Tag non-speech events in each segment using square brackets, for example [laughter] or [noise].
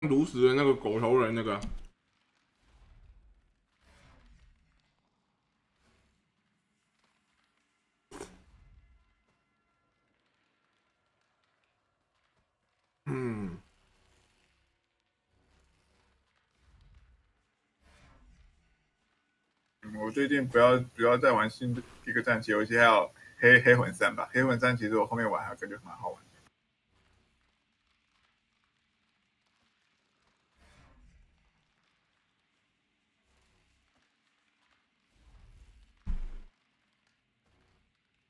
毒死的那个狗头人那个。嗯，我最近不要不要再玩新的一个战棋游戏，还有黑黑魂三吧。黑魂三其实我后面玩还感觉蛮好玩。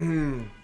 嗯。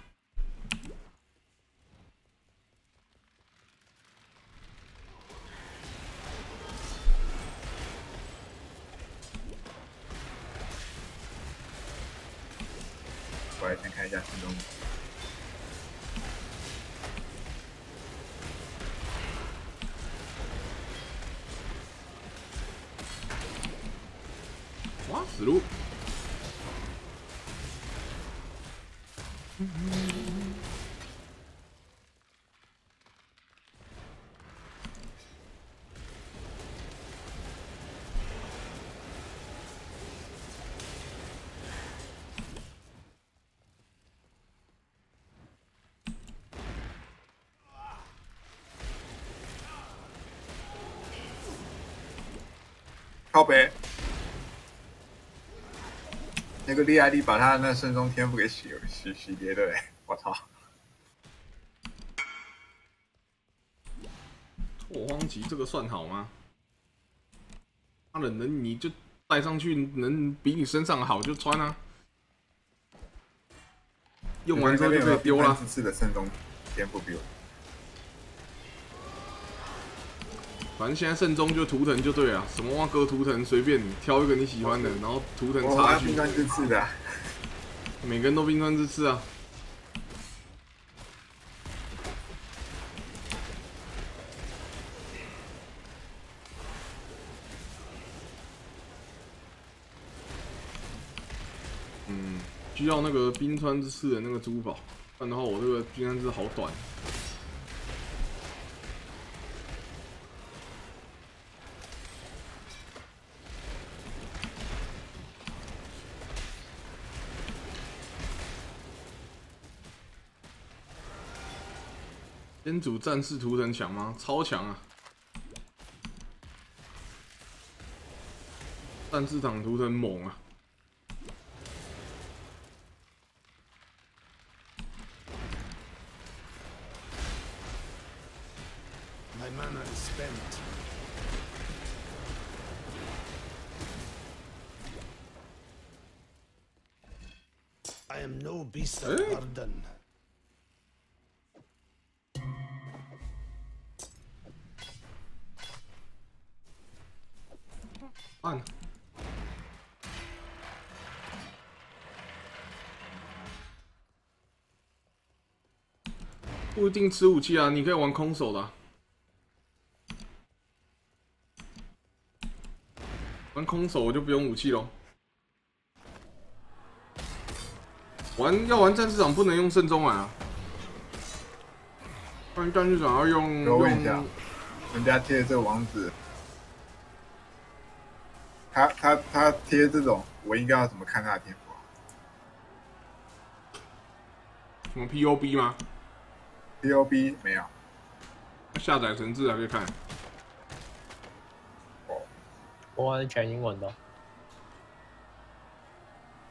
靠北，那个利艾利把他的那圣中天赋给洗洗洗劫的嘞！我操！拓荒级这个算好吗？他的能你就带上去，能比你身上好就穿啊。用完之后就可以丢了。这次的圣中天赋比我。反正现在圣中就图腾就对了，什么哇哥图腾随便挑一个你喜欢的，然后图腾插去。冰川之刺的，每个人都冰川之刺啊。嗯，需要那个冰川之刺的那个珠宝，不然的话我这个冰川之好短。先祖战士图腾强吗？超强啊！战士党图腾猛啊！定吃武器啊，你可以玩空手的。玩空手我就不用武器喽。玩要玩战士长不能用圣中啊，玩战士长要用我问一下。人家贴这个王子。他他他贴这种，我应该要怎么看他的天赋？什么 PUB 吗？P O B 没有，下载成字还可以看。哦，我玩全英文的，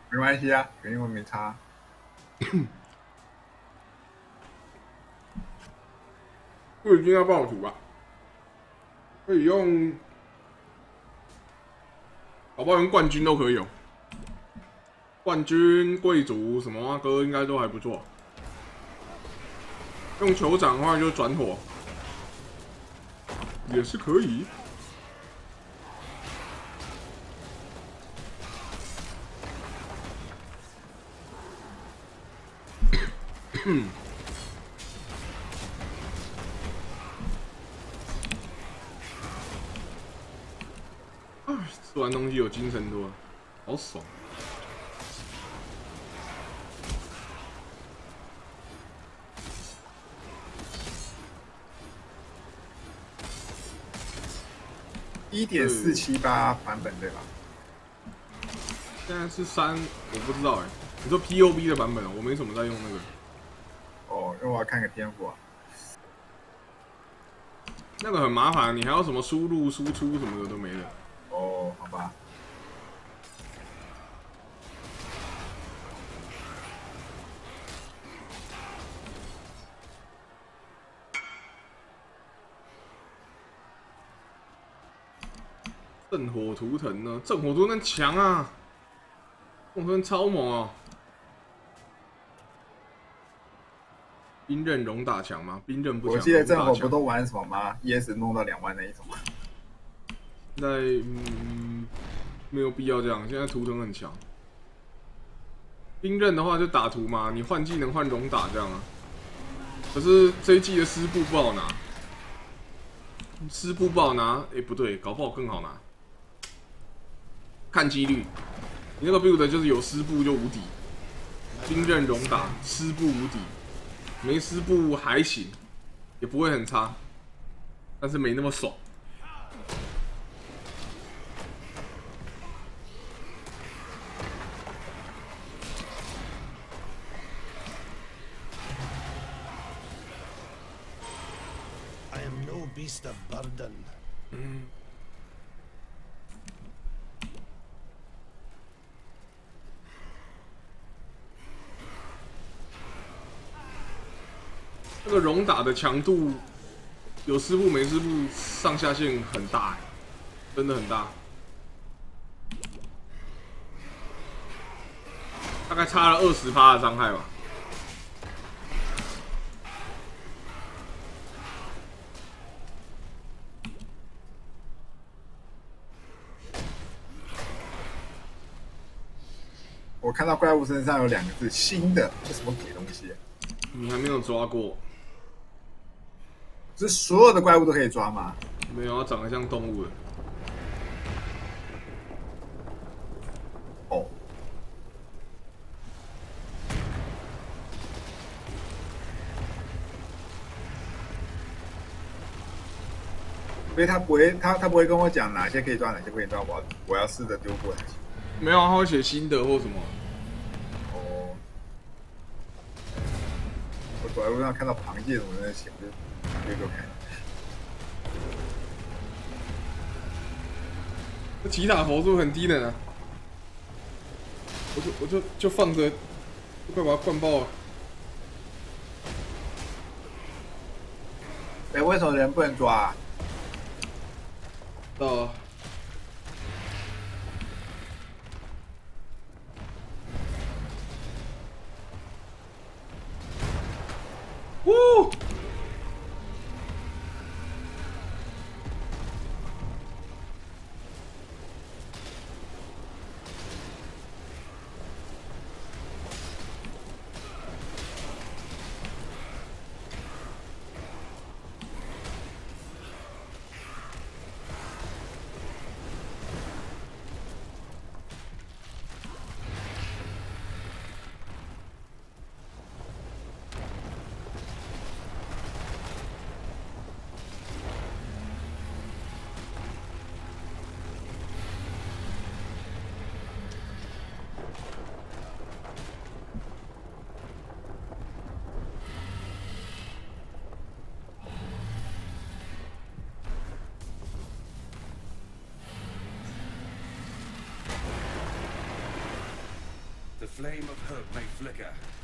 没关系啊，全英文没差。[coughs] 不一定要爆图吧？可以用。好不好？用冠军都可以哦。冠军、贵族什么啊？哥应该都还不错。用酋长的话就转火，也是可以。[coughs] 吃完东西有精神多，好爽。一点四七八版本对吧？现在是三，我不知道哎。你说 POB 的版本，我没怎么在用那个。哦，因为我要看个天赋啊。那个很麻烦，你还要什么输入、输出什么的都没了。哦，好吧。震火图腾呢？震火图腾强啊！火图腾超猛哦！冰刃龙打强吗？冰刃不强。我记得正火不都玩什么吗？ES 弄到两万那一种吗？那嗯，没有必要这样。现在图腾很强。冰刃的话就打图嘛，你换技能换龙打这样啊。可是这一季的师部不好拿，师部不好拿。哎，不对，搞不好更好拿。看几率，你那个 build 就是有师部就无敌，冰刃龙打师部无敌，没师部还行，也不会很差，但是没那么爽。I am no beast of burden. 那个容打的强度，有师傅没师傅，上下限很大，真的很大，大概差了二十趴的伤害吧。我看到怪物身上有两个字“新的”，这什么鬼东西？你还没有抓过？这所有的怪物都可以抓吗？没有，它长得像动物的。哦。所以他不会，他他不会跟我讲哪些可以抓，哪些不可以抓，我要我要试着丢过来。没有，他会写心得或什么。哦。我走在路上看到螃蟹什么在写，就丢丢看。这吉塔佛是不是很低的呢？我就我就就放着，快把它灌爆了。哎，为什么人不能抓？啊？哦。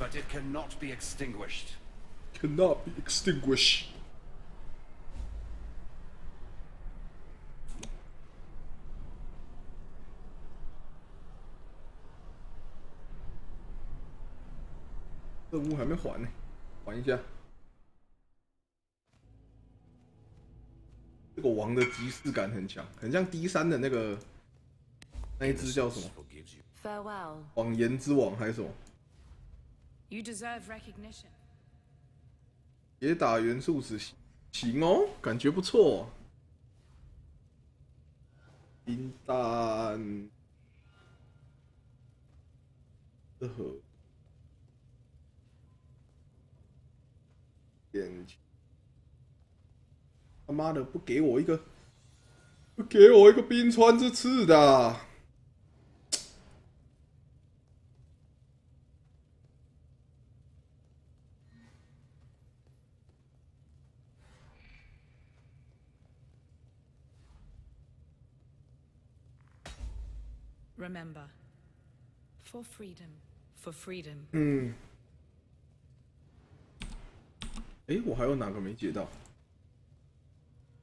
But it cannot be extinguished. Cannot be extinguished. The 任务还没还呢，还一下。这个王的即视感很强，很像 D 三的那个那一只叫什么？Farewell. 谎言之王还是什么？You deserve recognition. 也打元素子行哦，感觉不错。冰弹，这呵，点他妈的不给我一个，不给我一个冰川之刺的。Remember, for freedom, for freedom. 嗯。哎，我还有哪个没解到？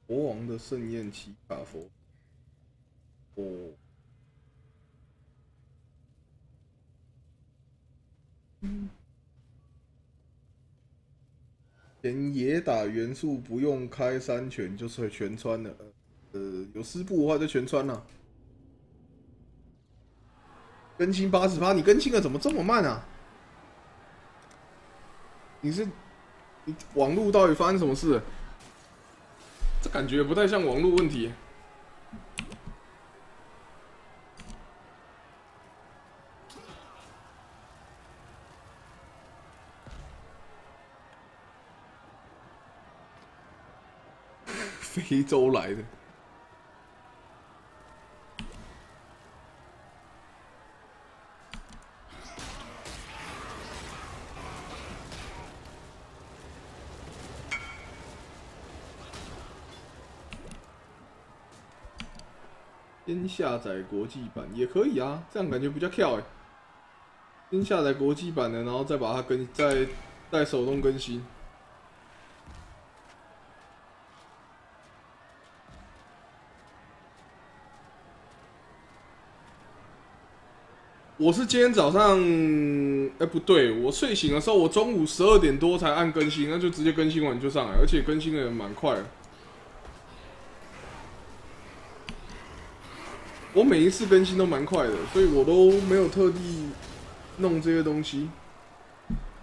国王的盛宴奇卡佛。哦。嗯。田野打元素不用开三拳就是全穿的，呃，有丝布的话就全穿了。更新八十八，你更新的怎么这么慢啊？你是你网络到底发生什么事？这感觉不太像网络问题。[laughs] 非洲来的。下载国际版也可以啊，这样感觉比较跳哎。先下载国际版的，然后再把它更，再再手动更新。我是今天早上，哎不对，我睡醒的时候，我中午十二点多才按更新，那就直接更新完就上来，而且更新的也蛮快。我每一次更新都蛮快的，所以我都没有特地弄这些东西，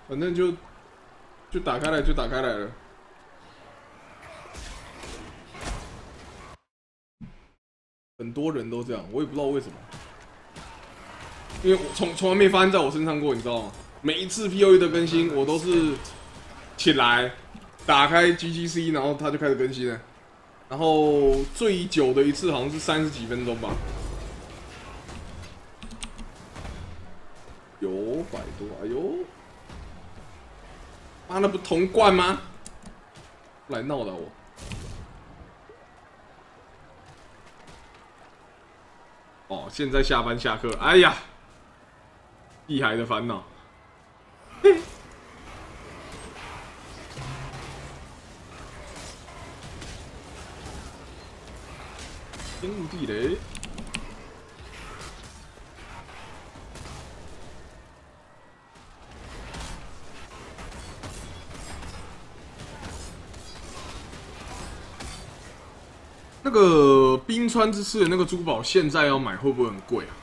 反正就就打开来就打开来了。很多人都这样，我也不知道为什么，因为我从从来没发生在我身上过，你知道吗？每一次 P O E 的更新，我都是起来打开 G G C，然后它就开始更新了，然后最久的一次好像是三十几分钟吧。九百多，哎呦！妈，那不同冠吗？来闹的我！哦，现在下班下课，哎呀！屁孩的烦恼。天地雷。个冰川之刺的那个珠宝，现在要买会不会很贵啊？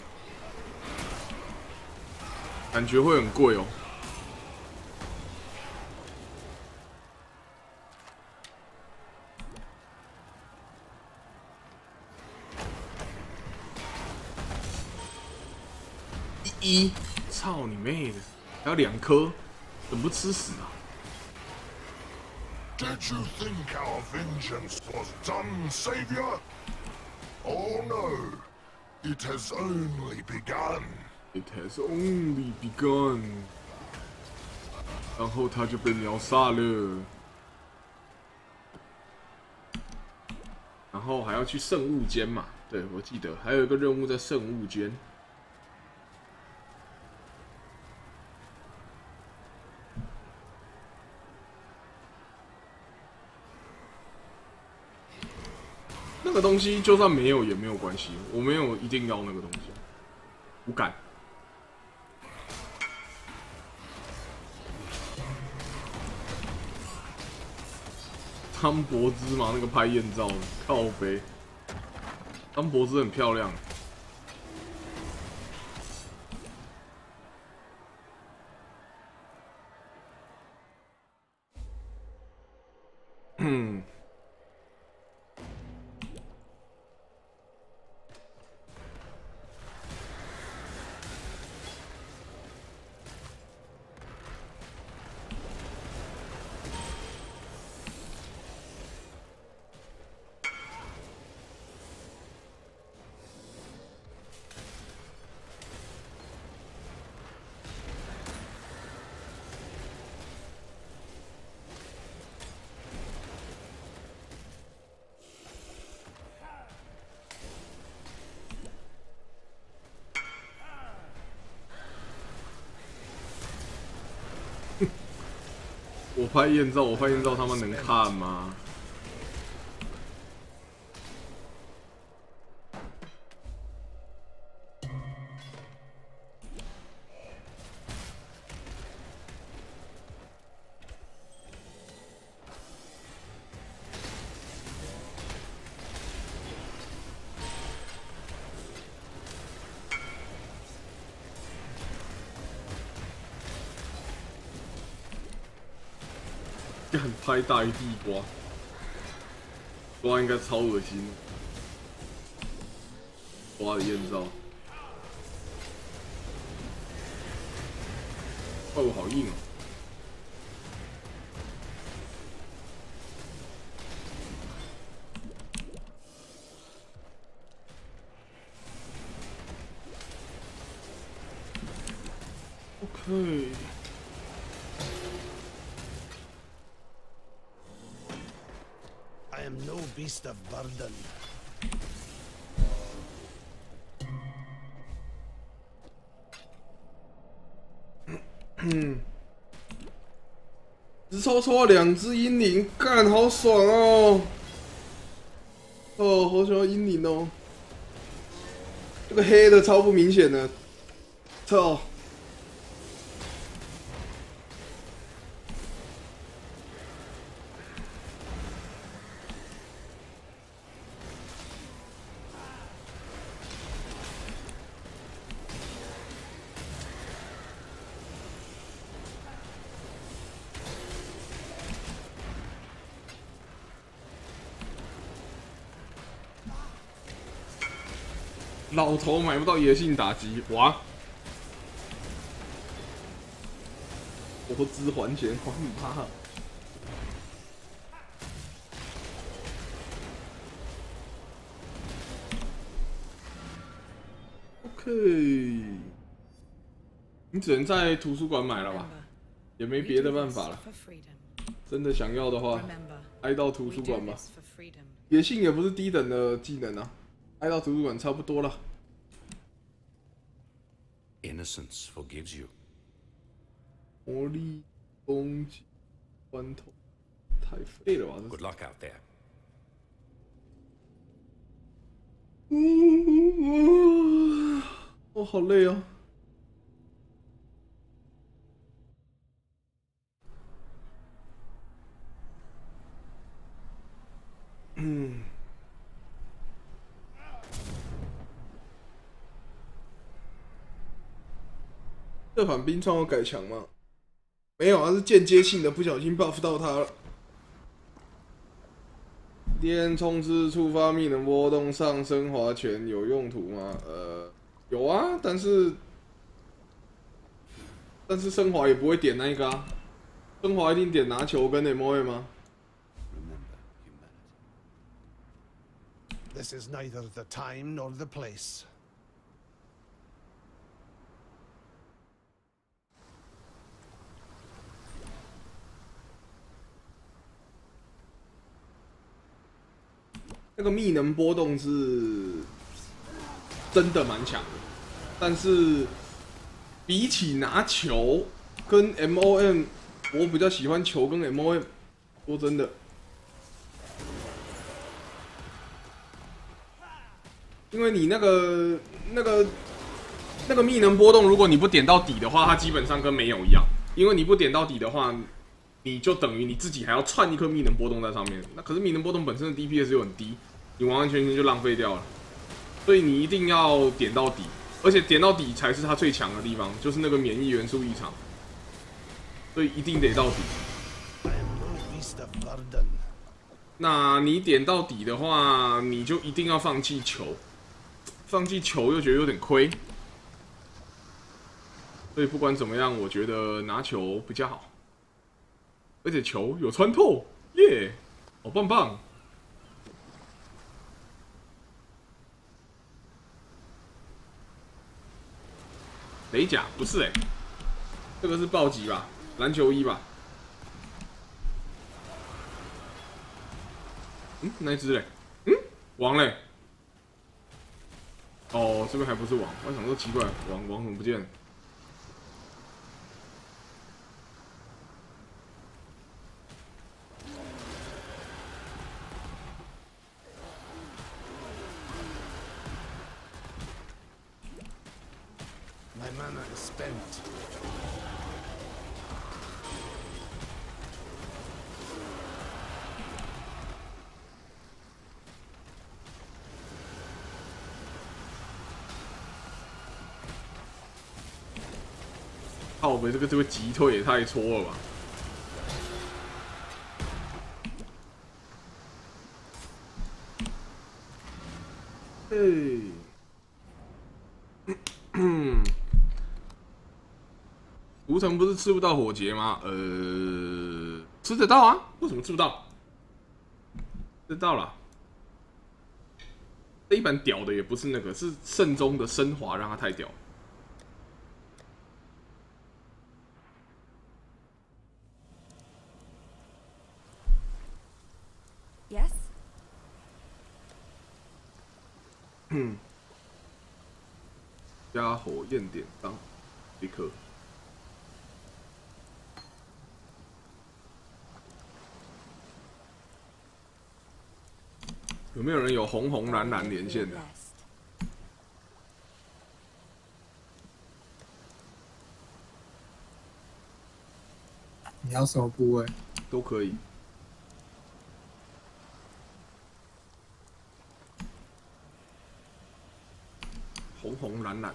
感觉会很贵哦。一，操你妹的！还有两颗，怎么不吃死啊？Did you think our vengeance was done, Savior? Oh no, it has only begun. It has only begun. 然后他就被秒杀了。然后还要去圣物间嘛？对，我记得还有一个任务在圣物间。东西就算没有也没有关系，我没有一定要那个东西，无感。汤柏芝嘛，那个拍艳照靠背，汤柏芝很漂亮。快艳照，我拍艳照，他们能看吗？拍大于地瓜，瓜应该超恶心。瓜的艳照，哦，好硬哦。OK。I am no beast of burden. 只抽抽了两只阴灵，干好爽哦！哦，好喜欢阴灵哦。这个黑的超不明显的，操！老头买不到野性打击，哇！我资还钱还他。OK，你只能在图书馆买了吧，也没别的办法了。真的想要的话挨到图书馆吧。野性也不是低等的技能啊，挨到图书馆差不多了。Innocence forgives you. 魔力攻击关头，太废了吧！这 Good luck out there. 嗯，我好累哦。嗯， 这款冰创有改强吗？没有，它是间接性的，不小心 buff 到它了。电冲刺触发密能波动上升华拳有用途吗？呃，有啊，但是但是升华也不会点那个啊，升华一定点拿球跟 M O A 吗？This is neither the time nor the place. 那个密能波动是真的蛮强的，但是比起拿球跟 M O M，我比较喜欢球跟 M O M。说真的，因为你那个那个那个密能波动，如果你不点到底的话，它基本上跟没有一样。因为你不点到底的话，你就等于你自己还要串一颗密能波动在上面。那可是密能波动本身的 DPS 又很低，你完完全全就浪费掉了。所以你一定要点到底，而且点到底才是它最强的地方，就是那个免疫元素异常。所以一定得到底。那你点到底的话，你就一定要放弃球，放弃球又觉得有点亏。所以不管怎么样，我觉得拿球比较好，而且球有穿透，耶，好棒棒！雷甲不是哎、这个是暴击吧？篮球衣吧？嗯，那一只嘞？嗯，王嘞？哦，这边还不是王，我想说奇怪，王王怎么不见了？北这个这个急退也太戳了吧！哎，吴城不是吃不到火劫吗？呃，吃得到啊，为什么吃不到？吃到了。这一版屌的也不是那个，是圣宗的升华让他太屌。加火焰典当，立刻。有没有人有红红蓝蓝连线的？你要什么部位？都可以。红红蓝蓝，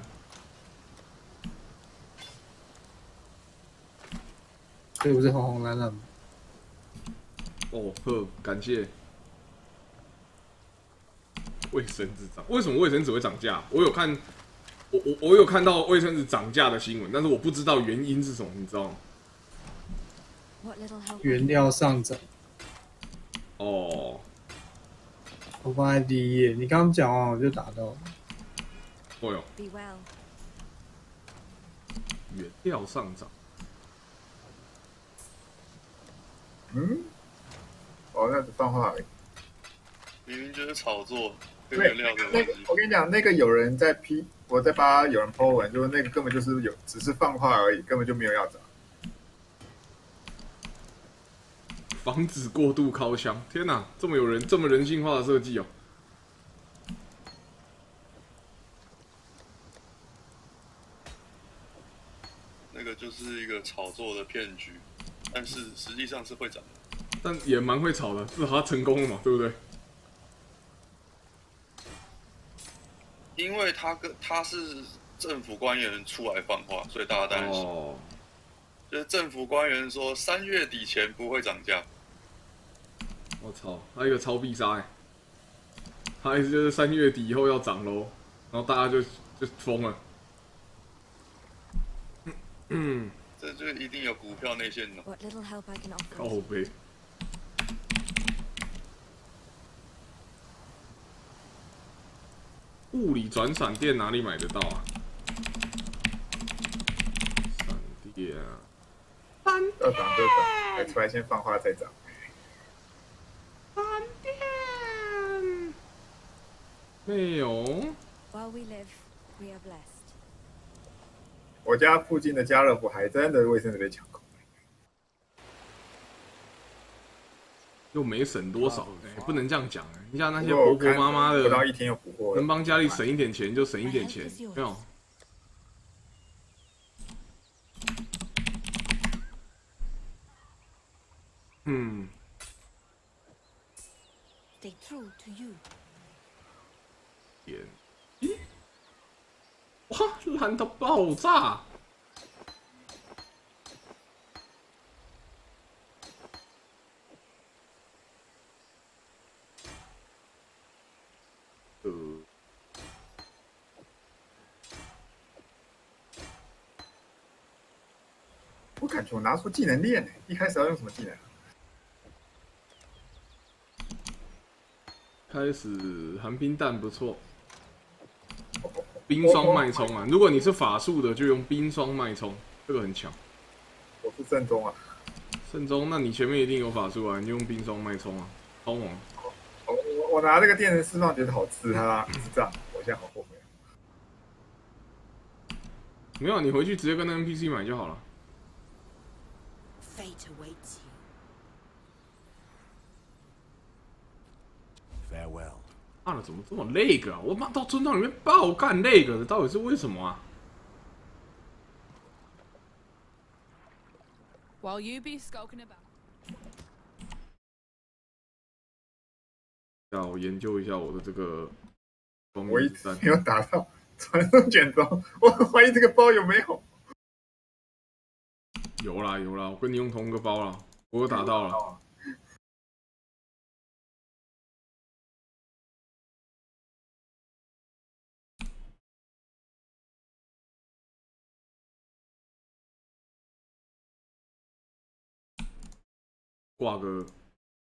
这不是红红蓝蓝吗？哦呵，感谢。卫生纸涨，为什么卫生纸会涨价？我有看，我我我有看到卫生纸涨价的新闻，但是我不知道原因是什么，你知道吗?原料上涨，哦，我放在第一页。你刚刚讲完我就打到了。哦哟，Be well. 原料上涨，嗯，哦，那只放话而已。明明就是炒作跟对原料的那个。我跟你讲，那个有人在批，我在发有人 po 文，就是那个根本就是有，只是放话而已，根本就没有要涨。防止过度烤箱。天哪，这么有人，这么人性化的设计哦！那个就是一个炒作的骗局，但是实际上是会涨的。但也蛮会炒的，至少他成功了嘛，对不对？因为他跟他是政府官员出来放话，所以大家当然信。哦，就是政府官员说三月底前不会涨价，我操，他一个超必杀哎！他意思就是三月底以后要涨喽，然后大家就就疯了。嗯，这就一定有股票内线的。What little help I can 靠.背。物理转闪电哪里买得到啊？闪电啊，要涨就涨，还出来先放话再涨。闪电没有。While we live, we are blessed. 我家附近的家乐福还真的卫生纸被抢空。又没省多少，哎不能这样讲哎。你像那些婆婆妈妈的，到一天有补货能帮家里省一点钱就省一点钱，没有？嗯，Stay true to you. 点，咦，哇，烂到爆炸！呃，我感觉我拿出技能练呢，一开始要用什么技能？开始寒冰弹不错，冰霜脉冲啊！如果你是法术的，就用冰霜脉冲，这个很强。我是正宗啊，正宗，那你前面一定有法术啊，你就用冰霜脉冲啊，超猛！我我我拿这个电人释放觉得好吃啊，是这样，我现在好后悔。没有，你回去直接跟那 NPC 买就好了。Fate awaits you. 妈了，怎么这么那个？啊我妈到村庄里面爆干那个的，到底是为什么啊？While you be skulking about，要研究一下我的这个，我一直没有打到 [laughs] 传送卷轴，我怀疑这个包有没有？有啦有啦，我跟你用同一个包了，我又打到了。挂个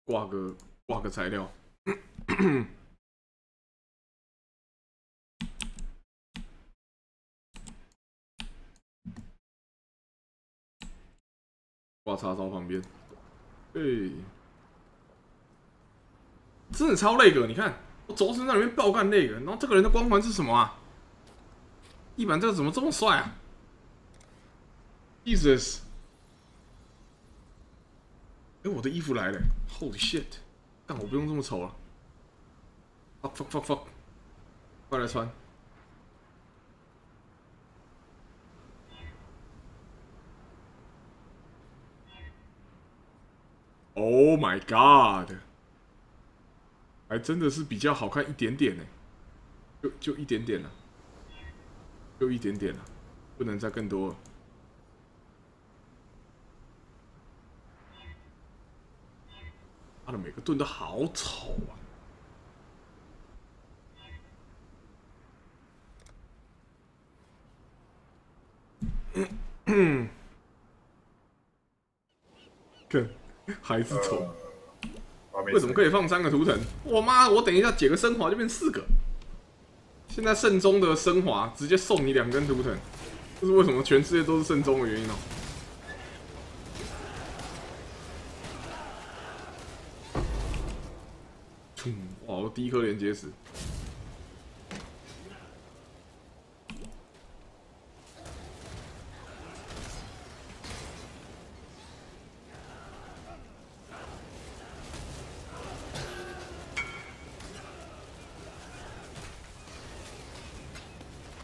挂个挂个材料。挂叉烧旁边，哎、真的超那个，你看我轴承在里面爆干那个，然后这个人的光环是什么啊？地板这个怎么这么帅啊？Jesus！哎、我的衣服来了，Holy shit！但，我不用这么丑了。fuck fuck fuck fuck！快来穿。Oh my god！还真的是比较好看一点点呢，就就一点点了，就一点点了，不能再更多了。他的每个盾都好丑啊！[coughs] 看，还是丑。为什么可以放三个图腾？我妈，我等一下解个升华就变四个。现在圣宗的升华直接送你两根图腾，这是为什么全世界都是圣宗的原因哦。冲！哇，我第一颗连接死。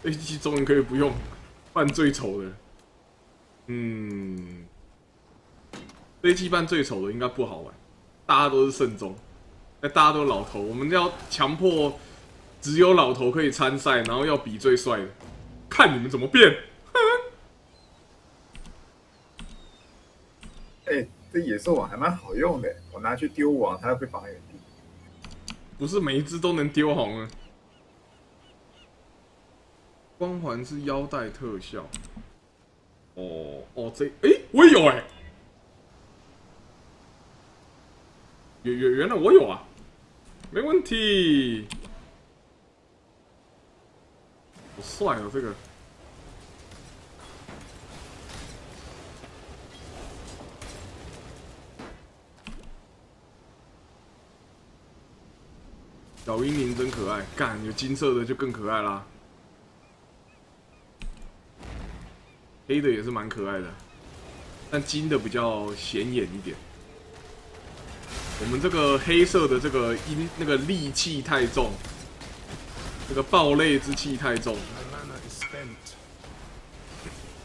A G [laughs] 终于可以不用扮最丑的。嗯，，A G 扮最丑的应该不好玩，大家都是圣宗，哎，大家都老头，我们要强迫只有老头可以参赛，然后要比最帅的，看你们怎么变。[laughs] 哎、这野兽网还蛮好用的，我拿去丢网，它会被绑在原地。不是每一只都能丢红啊。光环是腰带特效。哦哦，这哎、我也有哎、原原原来我有啊，没问题。好帅哦，这个。小英灵真可爱，干有金色的就更可爱啦。黑的也是蛮可爱的，但金的比较显眼一点。我们这个黑色的这个阴那个戾气太重，这个暴戾之气太重。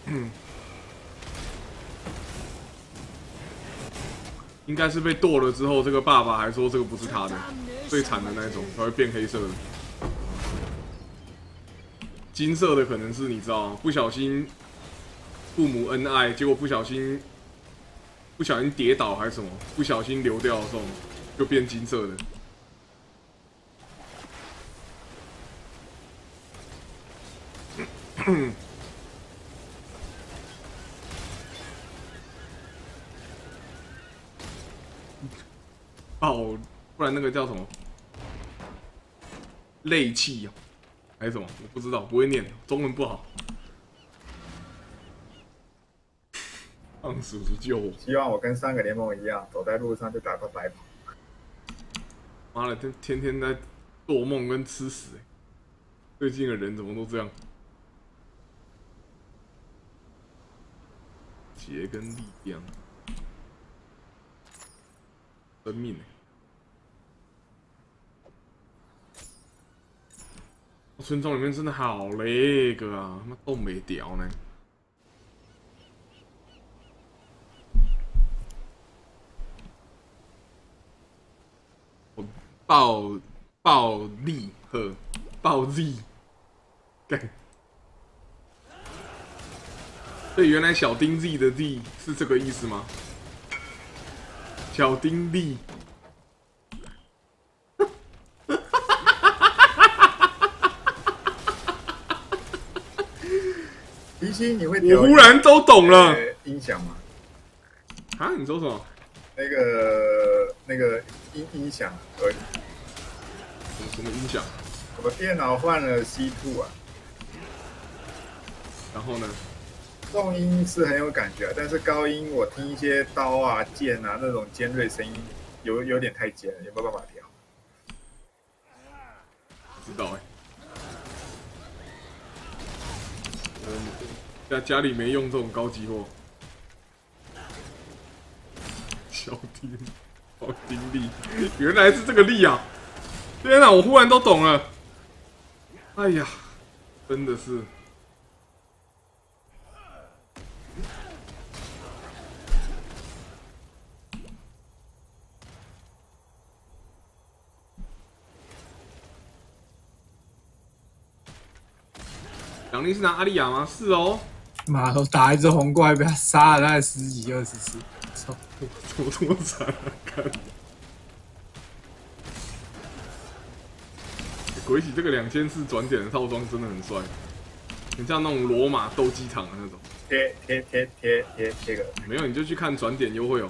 [coughs] 应该是被剁了之后，这个爸爸还说这个不是他的，最惨的那一种才会变黑色的。金色的可能是你知道，不小心父母恩爱，结果不小心不小心跌倒还是什么，不小心流掉的时候，就变金色的。[coughs] 哦，不然那个叫什么？泪气啊，还是什么？我不知道，不会念，中文不好。让叔叔救我！希望我跟三个联盟一样，走在路上就打到白跑。妈的，天天天在做梦跟吃屎、欸，最近的人怎么都这样？杰跟力量，生命、欸。村庄里面真的好那个啊，他妈冻没屌呢。暴暴力和暴力，对。所以原来小丁 Z 的 Z 是这个意思吗？小丁力，离心你会我忽然都懂了。音响吗？啊，你说什么？那个那个音音响而已。什么什么音响？我电脑换了 C two 啊，然后呢？重音是很有感觉，但是高音我听一些刀啊、剑啊那种尖锐声音，有有点太尖了，有没有办法调？不知道哎、嗯，家家里没用这种高级货。[laughs] 小丁，好丁力，原来是这个力啊！天哪，我忽然都懂了。哎呀，真的是。奖励是拿阿丽亚吗？是哦。妈的，打一只红怪被他杀了大概十几二十次，操！怎么这么惨啊？看，鬼玺这个两千次转点的套装真的很帅，很像那种罗马斗鸡场的那种。贴贴贴贴贴贴个，没有你就去看转点优惠哦。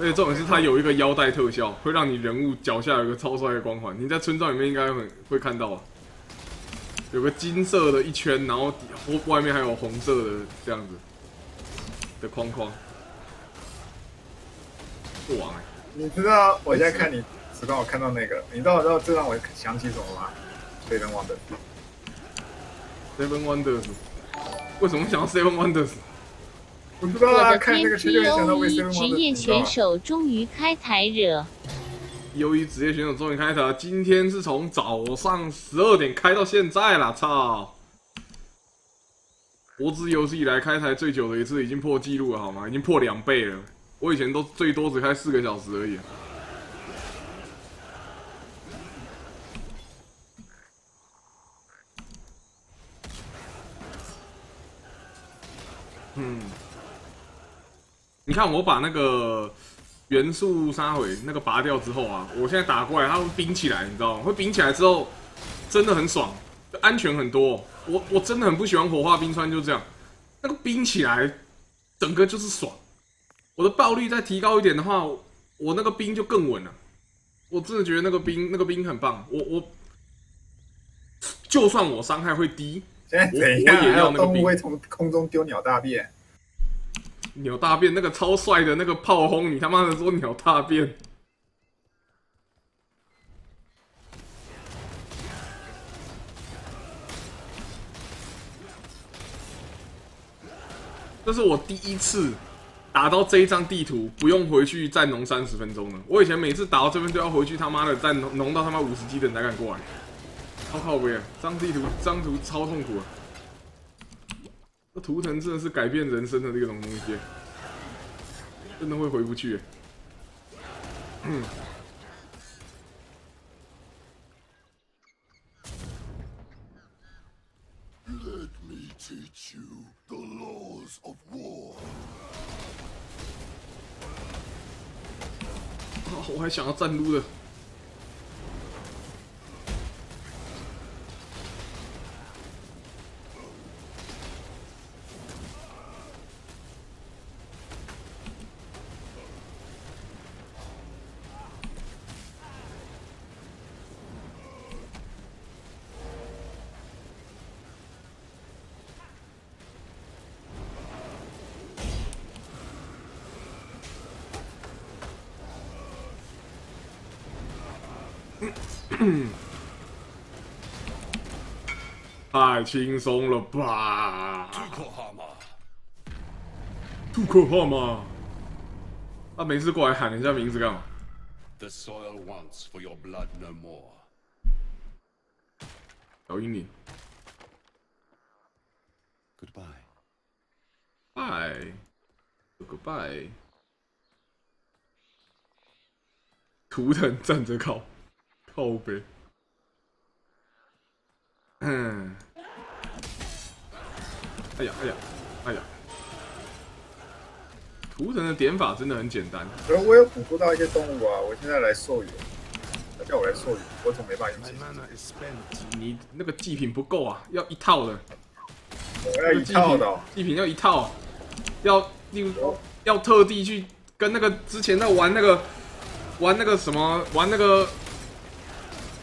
而且重点是它有一个腰带特效，会让你人物脚下有一个超帅的光环。你在村庄里面应该很会看到啊，有个金色的一圈，然后底外面还有红色的这样子的框框。不王哎、你知道我现在看你直到，我看到那个，你知道知道这让我想起什么吗？水人王的 Seven Wonders，为什么想要 Seven Wonders？我不知道啊，我的看那个 T 圈就会想到 O 为 E Seven 职业选手终于开台惹，由于职业选手终于开台，今天是从早上十二点开到现在了，操！国资有史以来开台最久的一次，已经破纪录了，好吗？已经破两倍了。我以前都最多只开四个小时而已。嗯，你看我把那个元素杀毁那个拔掉之后啊，我现在打过来它会冰起来，你知道吗？会冰起来之后真的很爽，安全很多。我我真的很不喜欢火化冰川，就这样，那个冰起来整个就是爽。我的爆率再提高一点的话，我那个兵就更稳了。我真的觉得那个兵那个兵很棒。我我就算我伤害会低，现在我怎样？我也要那个冰。动物会从空中丢鸟大便，鸟大便那个超帅的那个炮轰，你他妈的说鸟大便？这是我第一次打到这一张地图，不用回去再农三十分钟了。我以前每次打到这边都要回去他妈的再农农到他妈五十级等才敢过来，好靠背啊！这张地图这张图超痛苦啊！这图腾真的是改变人生的这个种东西，真的会回不去。嗯，Let me teach you the laws of war. 我还想要站撸的。太轻松了吧！吐口号吗？他每次过来喊人家名字干嘛？The soil wants for your blood no more. 小英灵，Goodbye. 拜，goodbye。图腾站着靠，靠背。[coughs] 嗯，哎呀哎呀哎呀！图腾的点法真的很简单。呃，我有捕捉到一些动物啊，我现在来溯源，他叫我来溯源，我怎么没办法.你那个祭品不够啊，要一套的。我要一套的、哦，祭品要一套，要例如要特地去跟那个之前在玩那个玩那个什么玩那个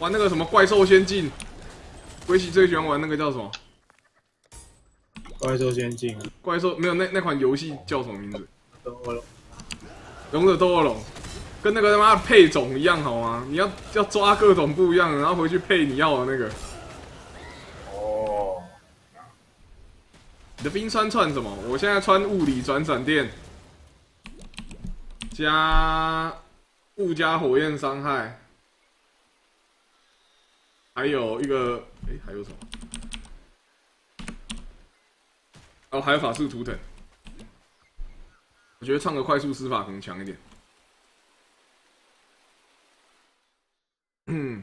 玩那个什么怪兽仙境，龟喜最喜欢玩那个叫什么怪兽仙境，怪兽？没有那那款游戏叫什么名字？勇者斗恶龙，跟那个他妈的配种一样好吗？你要要抓各种不一样的，然后回去配你要的那个。哦，你的冰川串什么？我现在穿物理转闪电，加物加火焰伤害，还有一个，哎、还有什么？哦，还有法术图腾。我觉得唱个快速施法可能强一点。嗯，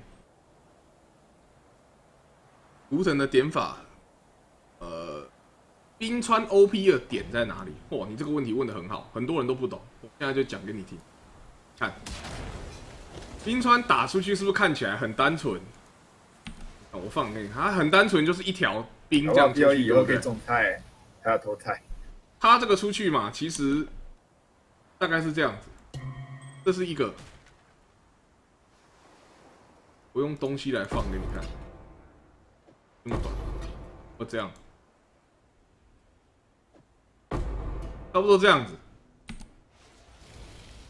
图腾的点法，呃，冰川 OP 的点在哪里？哇，你这个问题问的很好，很多人都不懂，我现在就讲给你听。看，冰川打出去是不是看起来很单纯？啊我放给你，它很单纯，就是一条冰这样出去，以后可以对不对？种菜，还要偷菜。它这个出去嘛，其实大概是这样子，这是一个，我用东西来放给你看，这么短，我这样，差不多这样子，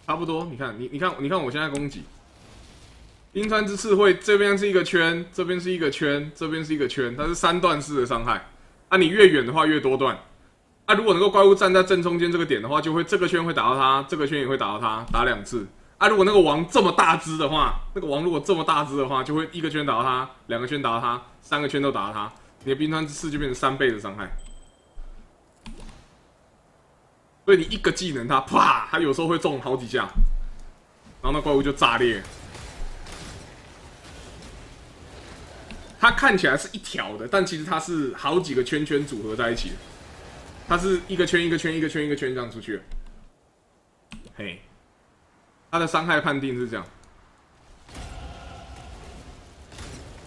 差不多，你看，你你看，你看我现在攻击，冰川之刺会这边是一个圈，这边是一个圈，这边是一个圈，它是三段式的伤害，啊，你越远的话越多段。啊，如果能够怪物站在正中间这个点的话，就会这个圈会打到它，这个圈也会打到它，打两次。啊，如果那个王这么大只的话，那个王如果这么大只的话，就会一个圈打到它，两个圈打到它，三个圈都打到它，你的冰川之刺就变成三倍的伤害。所以你一个技能它啪，它有时候会中好几下，然后那怪物就炸裂。它看起来是一条的，但其实它是好几个圈圈组合在一起的。它是一个圈一个圈一个圈一个圈这样出去，嘿，它的伤害判定是这样，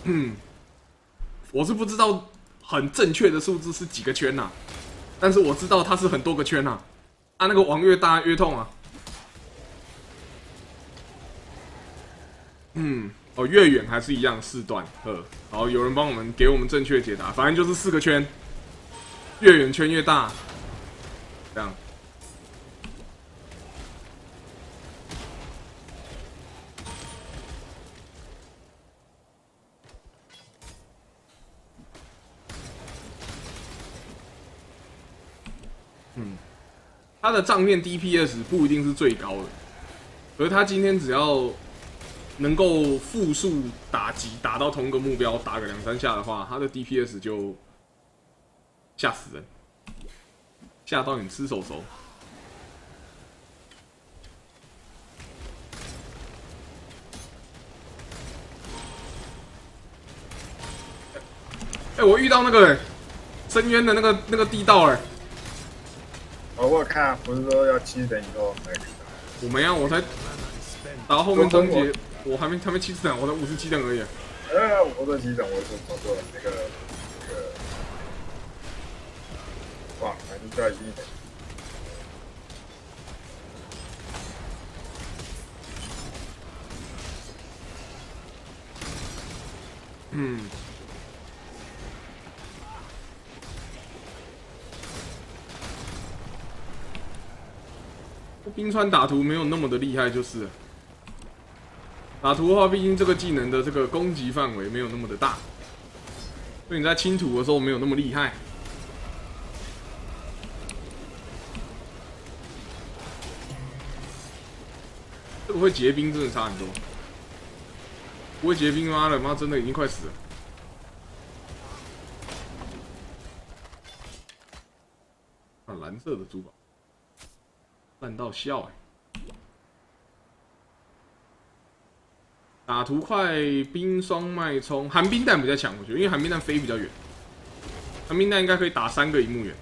嗯，我是不知道很正确的数字是几个圈呐、但是我知道它是很多个圈呐、啊，那个王越大越痛啊，嗯，哦，越远还是一样四段，呃，好，有人帮我们给我们正确解答，反正就是四个圈。越远圈越大，这样。嗯，他的账面 DPS 不一定是最高的，而他今天只要能够复数打击打到同一个目标，打个两三下的话，他的 DPS 就吓死人，吓到你吃手手。哎、我遇到那个、欸、深渊的那个那个地道哎、哦，我有看啊，不是说要七等以后才可以打。我没啊，我才打到后面终结，我还没还没七十等，我才五十七等而已。呃，我说几等，我说说，那个那个，哇，反正就要一等。嗯，冰川打图没有那么的厉害，就是了打图的话，毕竟这个技能的这个攻击范围没有那么的大，所以你在清图的时候没有那么厉害。会不会结冰真的差很多，不会结冰妈的妈真的已经快死了。啊，蓝色的珠宝，烂到笑哎、打图快，冰霜脉冲，寒冰弹比较强，我觉得，因为寒冰弹飞比较远，寒冰弹应该可以打三个荧幕远。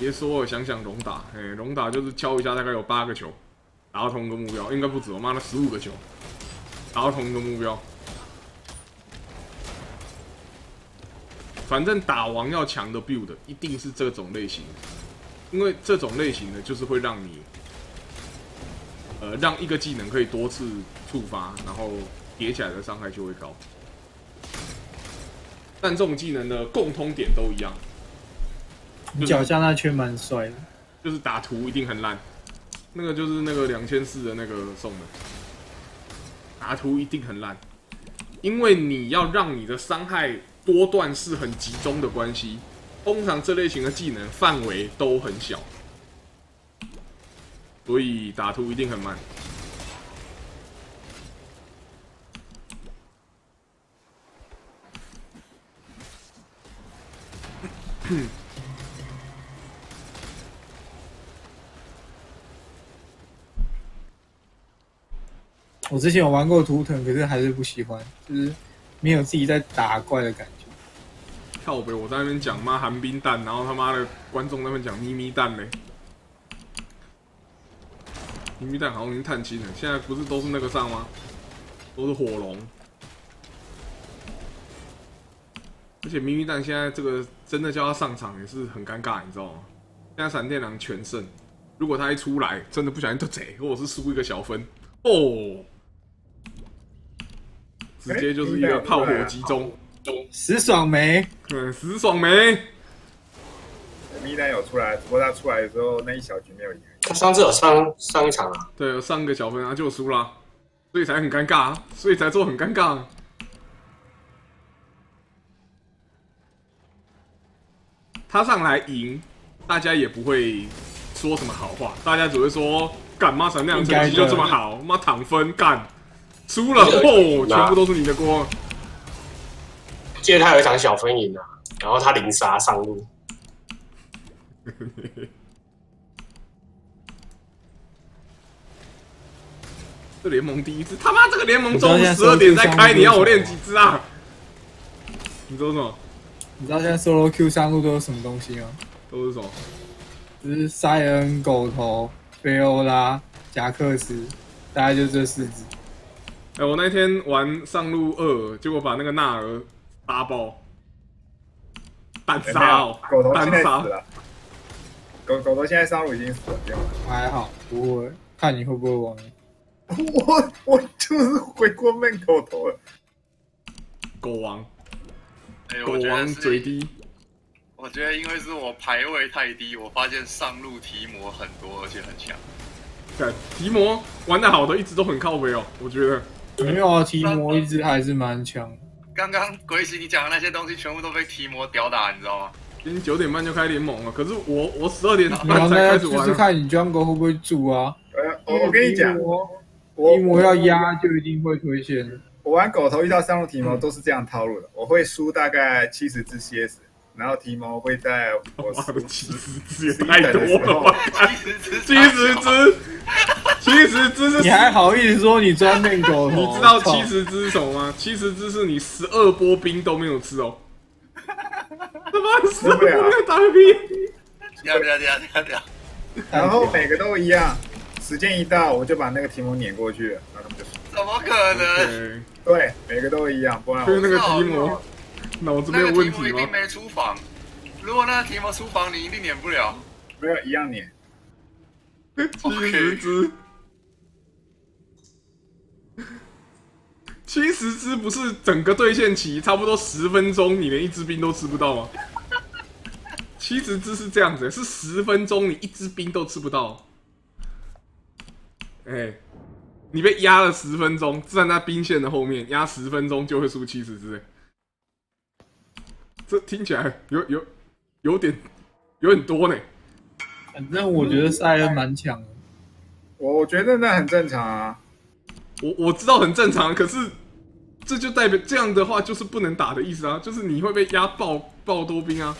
别说我想想龙打，哎，龙打就是敲一下，大概有八个球，达到同一个目标，应该不止，我妈的十五个球，达到同一个目标。反正打王要强的 build 一定是这种类型，因为这种类型的就是会让你，呃，让一个技能可以多次触发，然后叠起来的伤害就会高。但这种技能的共通点都一样，你脚下那圈蛮帅的，就是打图一定很烂，那个就是那个两千四的那个送的，打图一定很烂，因为你要让你的伤害多段是很集中的关系，通常这类型的技能范围都很小，所以打图一定很慢。我之前有玩过图腾，可是还是不喜欢，就是没有自己在打怪的感觉。靠北，我在那边讲妈寒冰蛋，然后他妈的观众那边讲咪咪蛋嘞。咪咪蛋好像已经探亲了，现在不是都是那个上吗？都是火龙。而且咪咪蛋现在这个真的叫他上场也是很尴尬，你知道吗？现在闪电狼全胜，如果他一出来，真的不小心就贼，或者是输一个小分，哦，直接就是一个炮火集中，石爽梅，对，石爽梅，咪蛋有出来，不过他出来的时候那一小局没有赢。他上次有上上一场啊，对，有上个小分啊就输了，所以才很尴尬啊，所以才做很尴尬啊。他上来赢，大家也不会说什么好话，大家只会说干妈闪亮成绩就这么好，妈躺分干，输了哦，全部都是你的锅。记得他有一场小分赢啊，然后他零杀上路，[laughs] 这联盟第一次，他妈这个联盟中午十二点再开，你要我练几只啊？你说什么？你知道现在 solo Q 上路都有什么东西吗？都是什么？就是塞恩、狗头、菲欧拉、夹克斯，大概就这四只。哎、我那天玩上路二，结果把那个纳尔打爆，单杀哦，狗头现在单杀死。了，狗狗头现在上路已经死了，不用了。还好，不会，看你会不会玩。我我就是回过闷狗头了。狗王，哎，狗王我觉得是嘴低，我觉得因为是我排位太低，我发现上路提摩很多，而且很强。对提摩玩的好的一直都很靠北哦，我觉得。没有啊，提摩一直还是蛮强的。刚刚鬼使你讲的那些东西，全部都被提摩吊打，你知道吗？今天九点半就开联盟了，可是我我十二点才开始玩啊。就是看你 jungle 会不会住啊。呃，我我跟你讲，提摩我提摩要压就一定会推线。我玩狗头遇到上路提摩都是这样套路的，我会输大概七十只 CS，然后提毛会在我 [laughs] 妈的七十只也太多了吧？[laughs] 七十只，[laughs] 七十只是你还好意思说你专面狗头？你知道七十只是什么吗？七十只是你十二波兵都没有吃哦。他妈十二波兵打个屁！要不要？要不要？要然后每个都一样，时间一到我就把那个提摩撵过去了，然后他们就输。怎么可能？对，对，每个都一样，不然我就是那个提摩 [laughs] 脑子没有问题吗那个提摩一定？没出防。如果那个题目出防，你一定撵不了。没有一样撵。[laughs] 七十只，七十只不是整个对线期差不多十分钟，你连一支兵都吃不到吗？[laughs] 七十只是这样子，是十分钟你一支兵都吃不到。哎、你被压了十分钟，站在兵线的后面压十分钟就会输七十只，这听起来有有有点有点多呢。反正我觉得塞恩蛮强的。我我觉得那很正常啊。我我知道很正常，可是这就代表这样的话就是不能打的意思啊，就是你会被压爆爆多兵啊，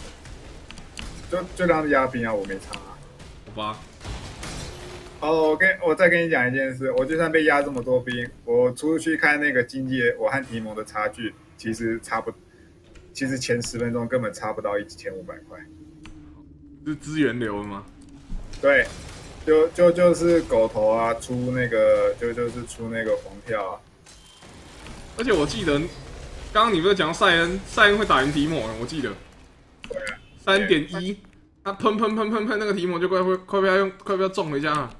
就就让压兵啊，我没差、啊。好吧？哦，我跟我再跟你讲一件事，我就算被压这么多兵，我出去看那个经济，我和提蒙的差距其实差不，其实前十分钟根本差不到一千五百块。是资源流吗？对，就就就是狗头啊，出那个就就是出那个黄票啊。而且我记得，刚刚你不是讲塞恩，塞恩会打赢提莫，我记得三点一，他喷喷喷喷喷，那个提莫就快快快被他用快被他撞回家了。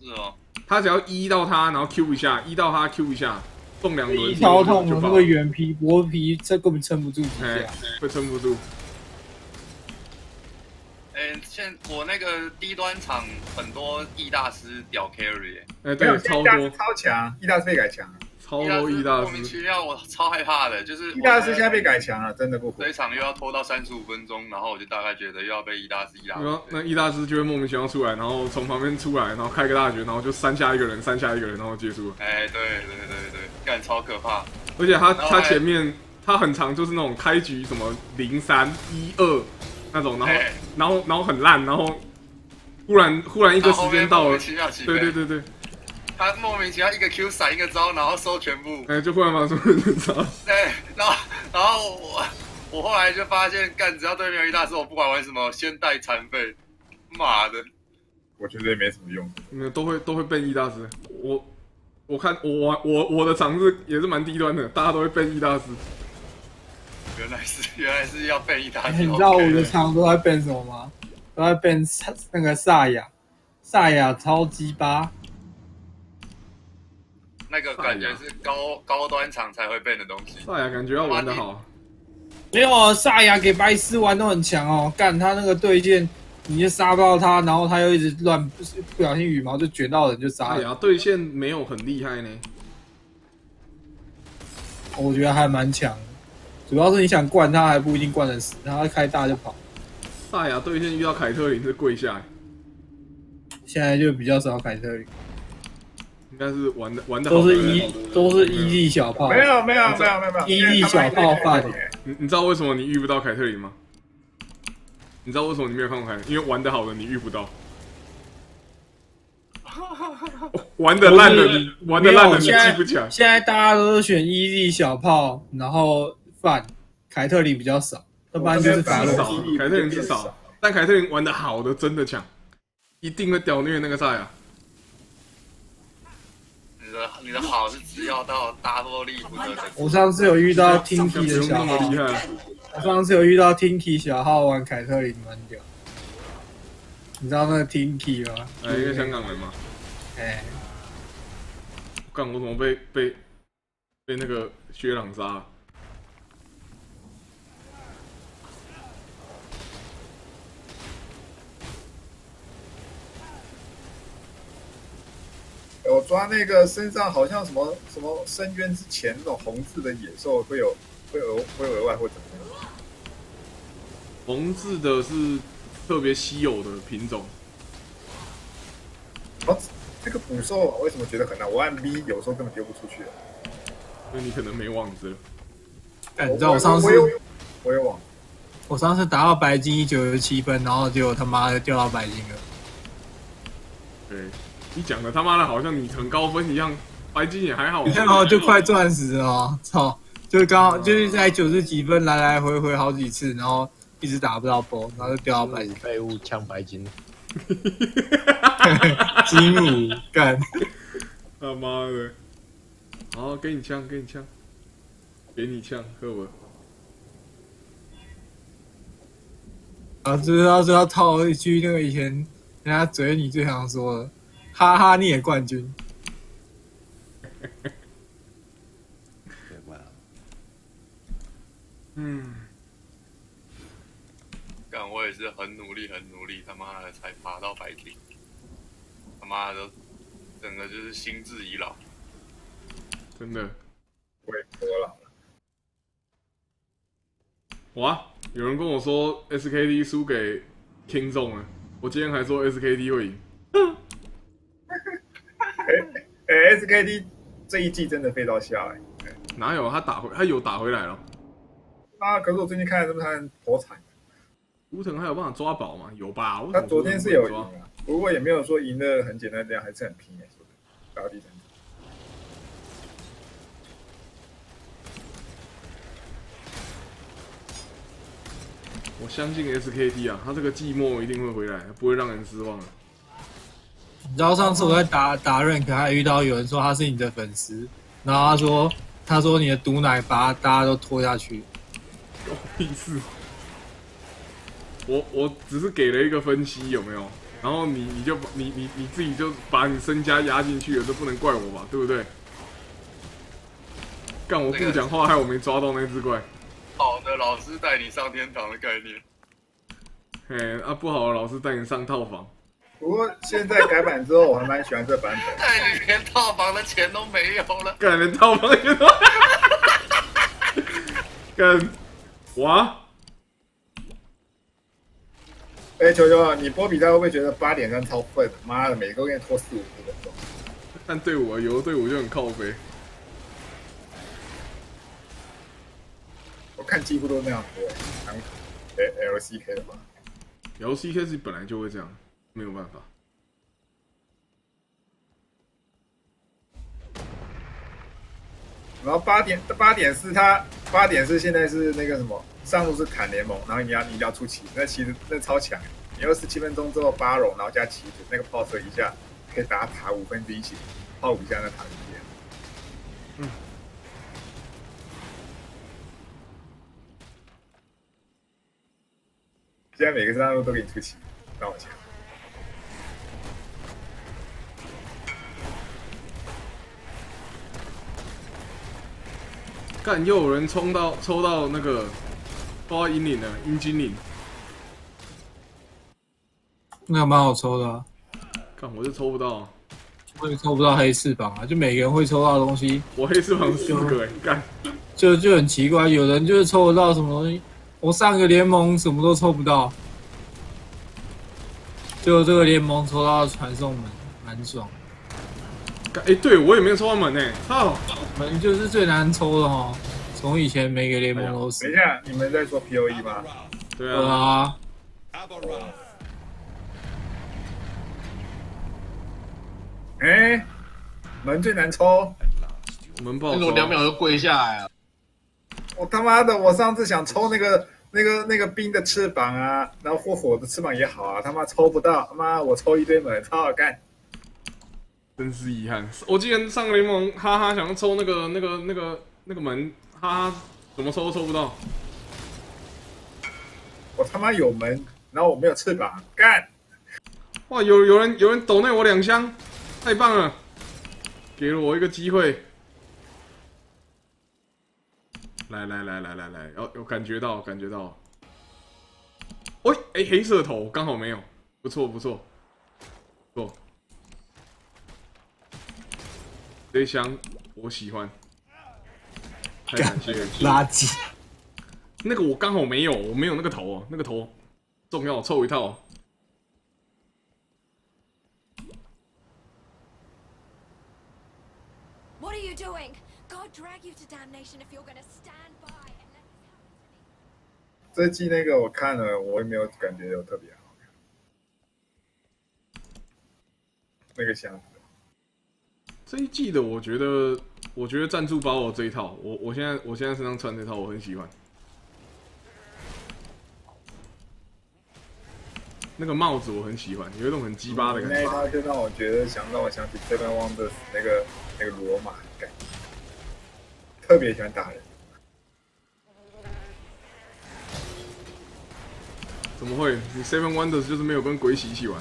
是哦，他只要一到他，然后 Q 一下，一到他 Q 一下，中两轮超痛我那个就爆了，原皮薄皮，这根本撑不住会撑不住。哎、现我那个低端场很多易大师屌 carry，耶。哎，对，超多。超强，易大师也改强了，超多易大师莫名，其妙，我超害怕的，就是易大师现在被改强了，真的不服这。一场又要拖到三十五分钟，然后我就大概觉得又要被易大师易大然后师。那易大师就会莫名其妙出来，然后从旁边出来，然后开个大绝，然后就三下一个人，三下一个人，然后结束了。哎、对对对对，干超可怕。而且他他前面他很长，就是那种开局什么零三一二那种，然后哎然后然后很烂，然后忽然忽然一个时间到了对对对对，他莫名其妙一个 Q 闪一个招，然后收全部。哎，就忽然把所有人招。对，然后然后我我后来就发现，干只要对面有一大师，我不管玩什么，先带残废。妈的，我觉得也没什么用。你们都会都会被易大师。我我看我玩我我的场子也是蛮低端的，大家都会被易大师。原来是原来是要被一大师。你知道我的场都在 ban 什么吗？都在萨那个萨亚，萨亚超鸡巴，那个感觉是高高端场才会变的东西。萨亚感觉要玩的好，没有啊，萨亚给白丝玩都很强哦，干他那个对线，你就杀不到他，然后他又一直乱，不小心羽毛就卷到人就杀了，萨亚对线没有很厉害呢。我觉得还蛮强。主要是你想灌他还不一定灌得死，他开大就跑。萨亚对线遇到凯特琳是跪下，现在就比较少凯特琳，应该是玩的玩的都是一都是一粒小炮，没有没有没有没有没有，一粒小炮饭。你你知道为什么你遇不到凯特琳吗？你知道为什么你没有看过凯特琳？因为玩的好的你遇不到，[laughs] 玩的烂的你玩的烂的你记不起来。现在大家都是选一粒小炮，然后饭，凯特琳比较少，要不然就是法洛是少，凯特琳是少，但凯特琳玩的好的真的强，一定会屌虐那个赛亚。你的你的好是只要到大多利不得的。我上次有遇到 Tinky 的小号我上次有遇到 Tinky 小号玩凯特琳蛮屌。你知道那个 Tinky 吗？哎，一个香港人嘛。哎，干我怎么被被被那个薛朗杀我抓那个身上好像什么什么深渊之前那种红字的野兽会有会额会额外或怎么样？红字的是特别稀有的品种，哦，这个捕兽为什么觉得很难？我按 V 有时候根本丢不出去。所以你可能没网子了。干你知道我上次我有我有网，我上次打到白金一九十七分，然后结果他妈的掉到白金了。对，你讲的他妈的好像你很高分一样，白金也还好。你看哦就快钻石了哦，操！就是刚好就是在九十几分来来回回好几次，然后一直打不到波，然后就掉到白 [laughs] 金。废物抢白金，金五干，他妈的！好，给你枪，给你枪，给你枪，赫文。啊，就是要是要套一句那个以前人家嘴你最常说的，哈哈，你也冠军。[laughs] 嗯，但我也是很努力很努力，他妈的才爬到白金，他妈的整个就是心智已老。真的。我也多了。哇！有人跟我说 SKT 输给 King 中了，我今天还说 SKT 会赢。[laughs] 哎、s k t 这一季真的飞到下哎、哪有他打回，他有打回来了。啊！可是我最近看是不是他很颇惨，乌藤还有办法抓宝吗？有吧？他昨天是有赢啊，不过也没有说赢的很简单，这样还是很拼诶，说的打到第三。我相信 SKT 啊，他这个寂寞一定会回来，不会让人失望的。你知道上次我在打打 rank 还遇到有人说他是你的粉丝，然后他说他说你的毒奶把大家都拖下去，关我屁事！我我只是给了一个分析，有没有？然后你你就把你你你自己就把你身家压进去了，这不能怪我吧？对不对？干我不讲话，害我没抓到那只怪。好的老师带你上天堂的概念。嘿，啊不好的老师带你上套房。不过现在改版之后，我还蛮喜欢这版本。哎，你连套房的钱都没有了。干连套房的钱都。干，哇！哎，球球啊，你波比他会不会觉得八点三超笨？妈的，每个月拖四五十分钟。但对我有的队伍就很靠背。我看几乎都那样子，哎，L C K 的吧，L C K 是本来就会这样，没有办法。然后八点八点四，他八点四现在是那个什么，上路是砍联盟，然后你要你要出奇，那其实那超强，你二十七分钟之后八龙，然后加旗子，那个炮车一下可以打塔五分之一血，炮五下那塔一点。嗯。现在每个上路都给你出奇，让我抢。干，又有人冲到抽到那个抽到阴领了，阴精灵。那蛮好抽的、啊，看我就抽不到，我也抽不到黑翅膀啊！就每个人会抽到的东西，我黑翅膀四个哎，干，就就很奇怪，有人就是抽得到什么东西，我上个联盟什么都抽不到，就这个联盟抽到传送门，蛮爽。哎、欸，对我也没有抽到门呢，操！门就是最难抽的哦，从以前每个联盟都是。等一下，你们在说 P O E 吗？对啊。哎、欸，门最难抽，门不好抽，我两秒就跪下来了。我他妈的，我上次想抽那个那个那个冰的翅膀啊，然后或火的翅膀也好啊，他妈抽不到，他妈我抽一堆门，超好干。真是遗憾，我记得上联盟，哈哈想要抽那个那个那个那个门，哈哈怎么抽都抽不到。我他妈有门，然后我没有翅膀，干！哇，有有人有人抖内我两箱，太棒了，给了我一个机会。来来来来来来，哦有感觉到感觉到。喂，哎，黑色头刚好没有，不错不错，不错。这一箱我喜欢，太感谢。垃圾，那个我刚好没有，我没有那个头哦，那个头重要，凑一套。What are you doing? God drag you to damnation if you're gonna stand by and let this happen to me. 这季那个我看了，我也没有感觉有特别好看。那个箱子，这一季的我觉得，我觉得赞助包我这一套，我我现在我现在身上穿这套我很喜欢。那个帽子我很喜欢，有一种很鸡巴的感觉。那一套就让我觉得想让我想起 Seven Wonders 那个那个罗马感，特别喜欢打人。怎么会？你 Seven Wonders 就是没有跟鬼洗一起玩，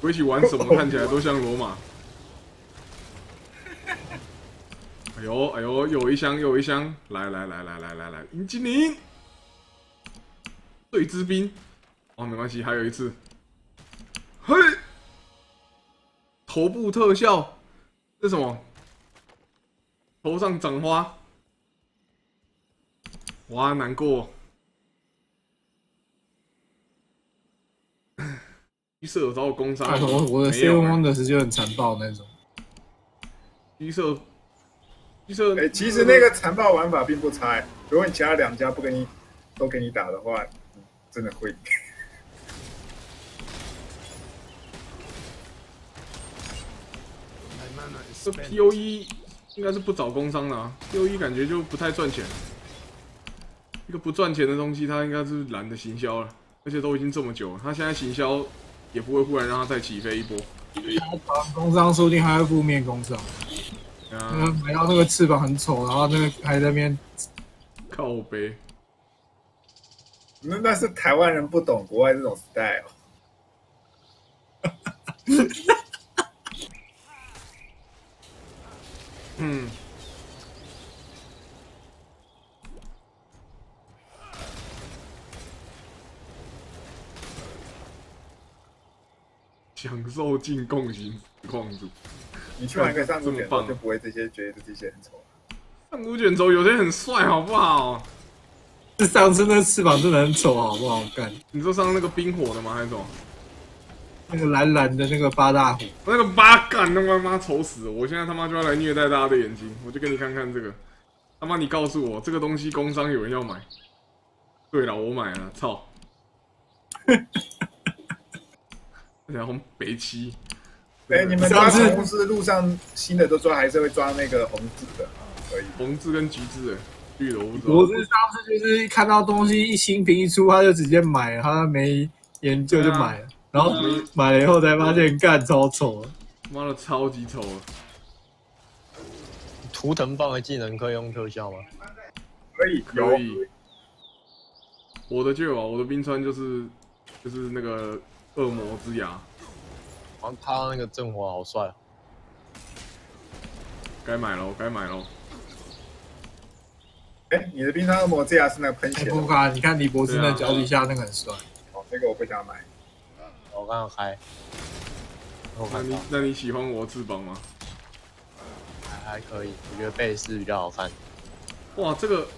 鬼洗玩什么看起来都像罗马。哎呦哎呦，有一箱又一箱，来来来来来来来，银精灵，对之兵。哦，没关系，还有一次，嘿，头部特效，这什么？头上长花，哇，难过。[coughs] 一射有找我攻杀，我我的 Seven Wonders 就很残暴那种。一射，就是、其实那个残暴玩法并不差、哎，如果你其他两家不给你都给你打的话，真的会。这 P O E 应该是不找工伤的、啊、，P O E 感觉就不太赚钱。一个不赚钱的东西，他应该是懒得行销了，而且都已经这么久了，他现在行销也不会忽然让他再起飞一波。工伤说不定还会负面工伤。那个啊，买到那个翅膀很丑，然后那个还在那边靠背，那那是台湾人不懂国外这种 style。嗯。享受进贡型实况组，你去玩一个上古卷轴就不会这些觉得这些很丑。上古卷轴有些很帅，好不好？是上次那个翅膀真的很丑，好不好看？你说上那个冰火的吗？还是什么？那个蓝蓝的那个八大虎，那个八干，他妈妈丑死了！我现在他妈就要来虐待大家的眼睛，我就给你看看这个。他妈，你告诉我这个东西工商有人要买？对了，我买了，操！[laughs] 然后北七，哎，你们抓宠物是路上新的都抓，还是会抓那个红字的？可以。红字跟橘字的，绿的我不知道。我是上次就是看到东西一新品一出，他就直接买了，他没研究就买了，然后买了以后才发现干超丑的。妈的，超级丑了！图腾棒的技能可以用特效吗？可以，可以。我的就有啊，我的冰川就是就是那个恶魔之牙，然后他那个振华好帅啊，该买喽，该买喽。哎，你的冰山恶魔这样是那个喷血的不卡，你看李博士那脚底下那个很帅。哦，那个我不想买。我刚刚开。我看那你那你喜欢我翅膀吗？还还可以，我觉得贝斯比较好看。哇，这个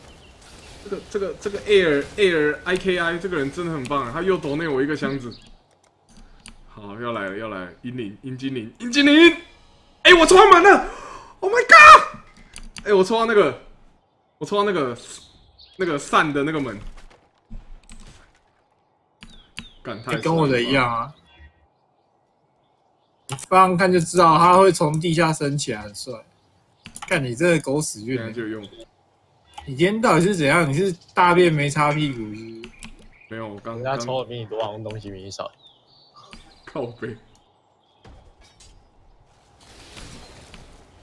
这个这个这个 Air Air I K I 这个人真的很棒，他又抖内我一个箱子。好，要来了，要来了，阴灵，阴精灵，阴精灵！哎、我抽到满了！Oh my god！哎、我抽到那个，我抽到那个那个扇的那个门，感叹、欸跟我的一样啊。你放放看就知道，他会从地下升起来，很帅。看你这个狗屎运，现在就用。你今天到底是怎样？你是大便没擦屁股是不是？没有，我刚人家抽的比你多，好像东西比你少。靠背。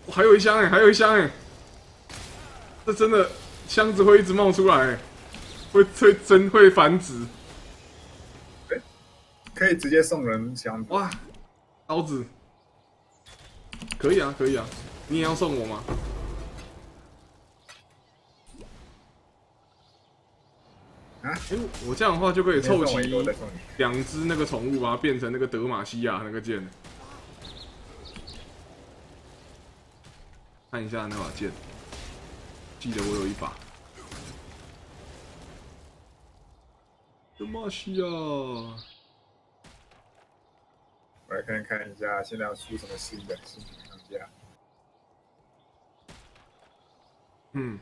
我还有一箱哎、还有一箱哎、这真的箱子会一直冒出来、欸，会会真会繁殖。可以直接送人箱子。哇，刀子，可以啊，可以啊，你也要送我吗？啊，哎、我这样的话就可以凑齐两只那个宠物，把它变成那个德玛西亚那个剑。看一下那把剑，记得我有一把。德玛西亚，我来看看一下，现在要出什么新的新品上架。嗯，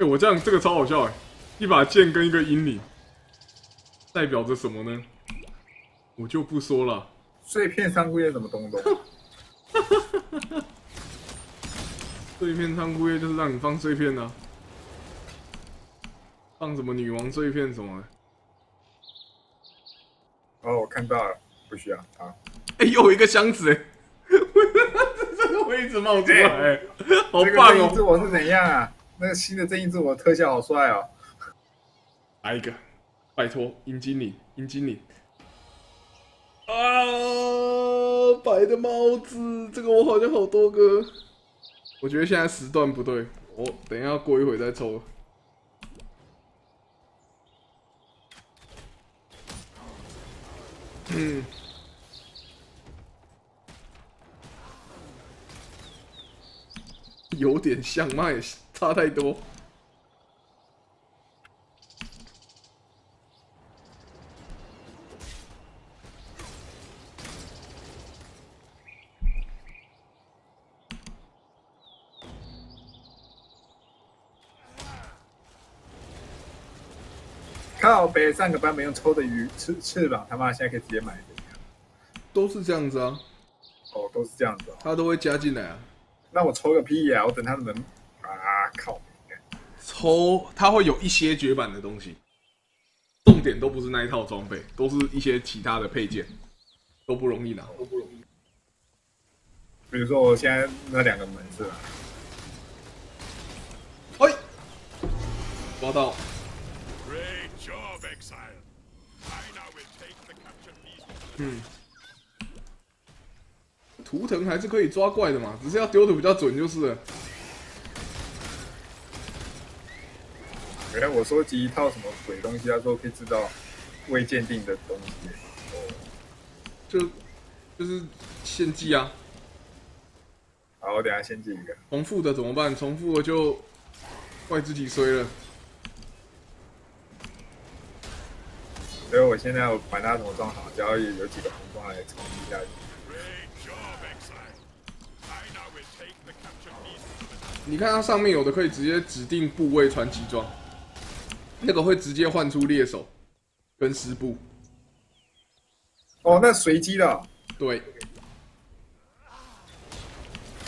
哎、我这样这个超好笑哎，一把剑跟一个阴灵，代表着什么呢？我就不说了。碎片仓库业什么东东？碎片仓库业就是让你放碎片呢、啊，放什么女王碎片什么的。哦，我看到了，不需要啊。哎、又有一个箱子哎，[laughs] 这个会一直冒出来、欸，好这个棒哦！正义之我是怎样啊？那个新的正义之我特效好帅哦！来一个，拜托，阴精灵，阴精灵。啊，白的帽子，这个我好像好多个。我觉得现在时段不对，我等一下过一会再抽。嗯，有点像，麦差太多。靠北上个班没用抽的鱼翅翅膀，他妈现在可以直接买的。都是这样子啊。哦，都都是这样子哦。他都会加进来啊。那我抽个屁呀、我等他们啊靠！抽它会有一些绝版的东西，重点都不是那一套装备，都是一些其他的配件，都不容易拿，都不容易。比如说我现在那两个门是吧？哎，抓到！Great job, Exile. I now will take the beast. 嗯，图腾还是可以抓怪的嘛，只是要丢的比较准就是了。原来我收集一套什么鬼东西，他说可以制造未鉴定的东西。哦就就是献祭啊，好，我等下先记一个。重复的怎么办？重复的就怪自己衰了。所以我现在我管它怎么装好，只要有有几个红装来冲一下。你看它上面有的可以直接指定部位穿机装，那个会直接换出猎手跟师部。哦，那随机的哦对，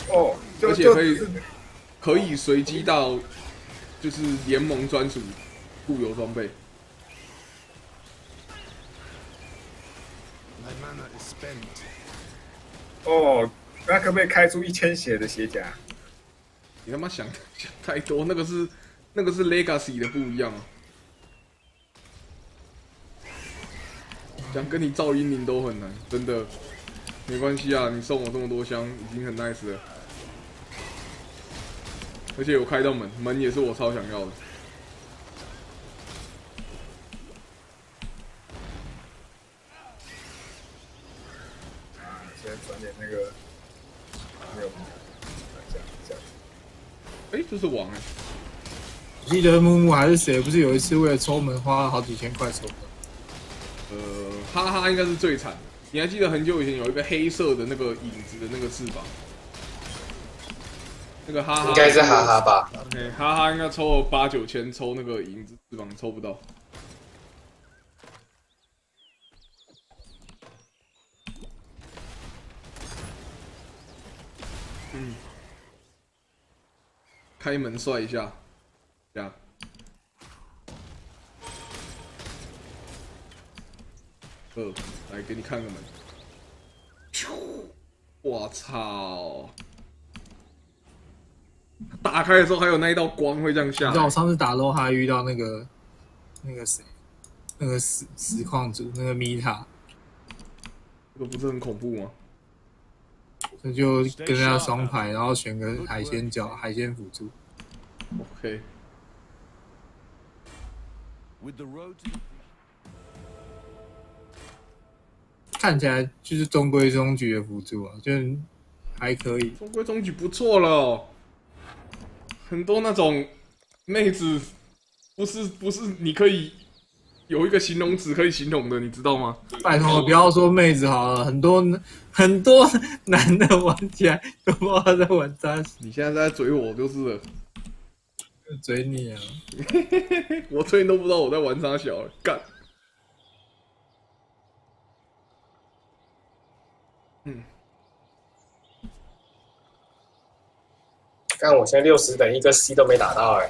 哦，而且可以可以随机到就是联盟专属固有装备。My mana is spent. 哦，那可不可以开出一千血的鞋甲？你他妈想想太多，那个是那个是 Legacy 的不一样啊。想跟你造英灵都很难，真的。没关系啊，你送我这么多箱，已经很 nice 了。而且有开到门，门也是我超想要的。啊，先转点那个没有，这样这样。哎、这是王哎、我记得木木还是谁，不是有一次为了抽门花了好几千块抽的？呃，哈哈应该是最惨的。你还记得很久以前有一个黑色的那个影子的那个翅膀？那个哈哈应该是哈哈吧？OK，、哈哈应该抽了八九千，抽那个影子翅膀抽不到。嗯，开门帅一下，这样。呃，来给你看个门。我操！打开的时候还有那一道光会这样下。你知道我上次打 LO 还遇到那个那个谁，那个实实况主那个米塔，这个不是很恐怖吗？那就跟人家双排，然后选个海鲜角、海鲜辅助。OK，With the road to 看起来就是中规中矩的辅助啊，就还可以。中规中矩不错了哦。很多那种妹子，不是不是你可以有一个形容词可以形容的，你知道吗？拜托，不要说妹子好了，很多很多男的玩起来都不知道他在玩啥，你现在在嘴我就是了，[laughs] 嘴你啊！[laughs] 我最近都不知道我在玩啥小了，干。看我现在六十等一个 C 都没打到哎、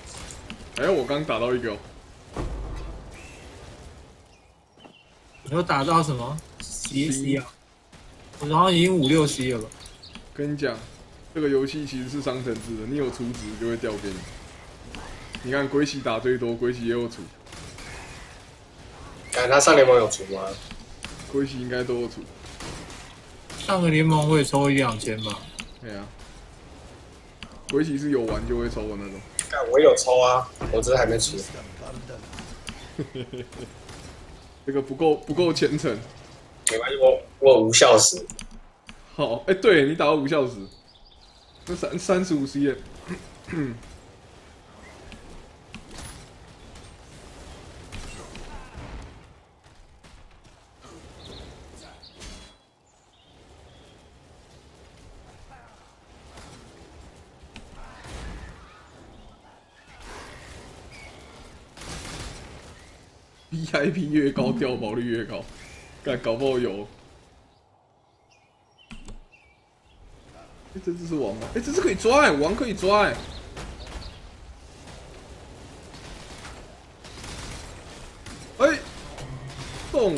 哎，我刚打到一个哦，你有打到什么 C C 啊？我好像已经五六 C 了吧？跟你讲，这个游戏其实是商城制的，你有储值就会掉给你。你看鬼洗打最多，鬼洗也有储，哎他上联盟有出吗？鬼洗应该都有储。上个联盟会抽一两千吧？对啊，鬼棋是有玩就会抽的那种。但我有抽啊，我只是还没出。[laughs] 这个不够不够虔诚。没关系，我我有无效时。好，哎、对你打到无效时，那三三十五 C 耶。IP 越高，掉毛率越高，干搞不好有。哎，这只是王吗？哎，这只可以抓哎，王可以抓哎。哎，动，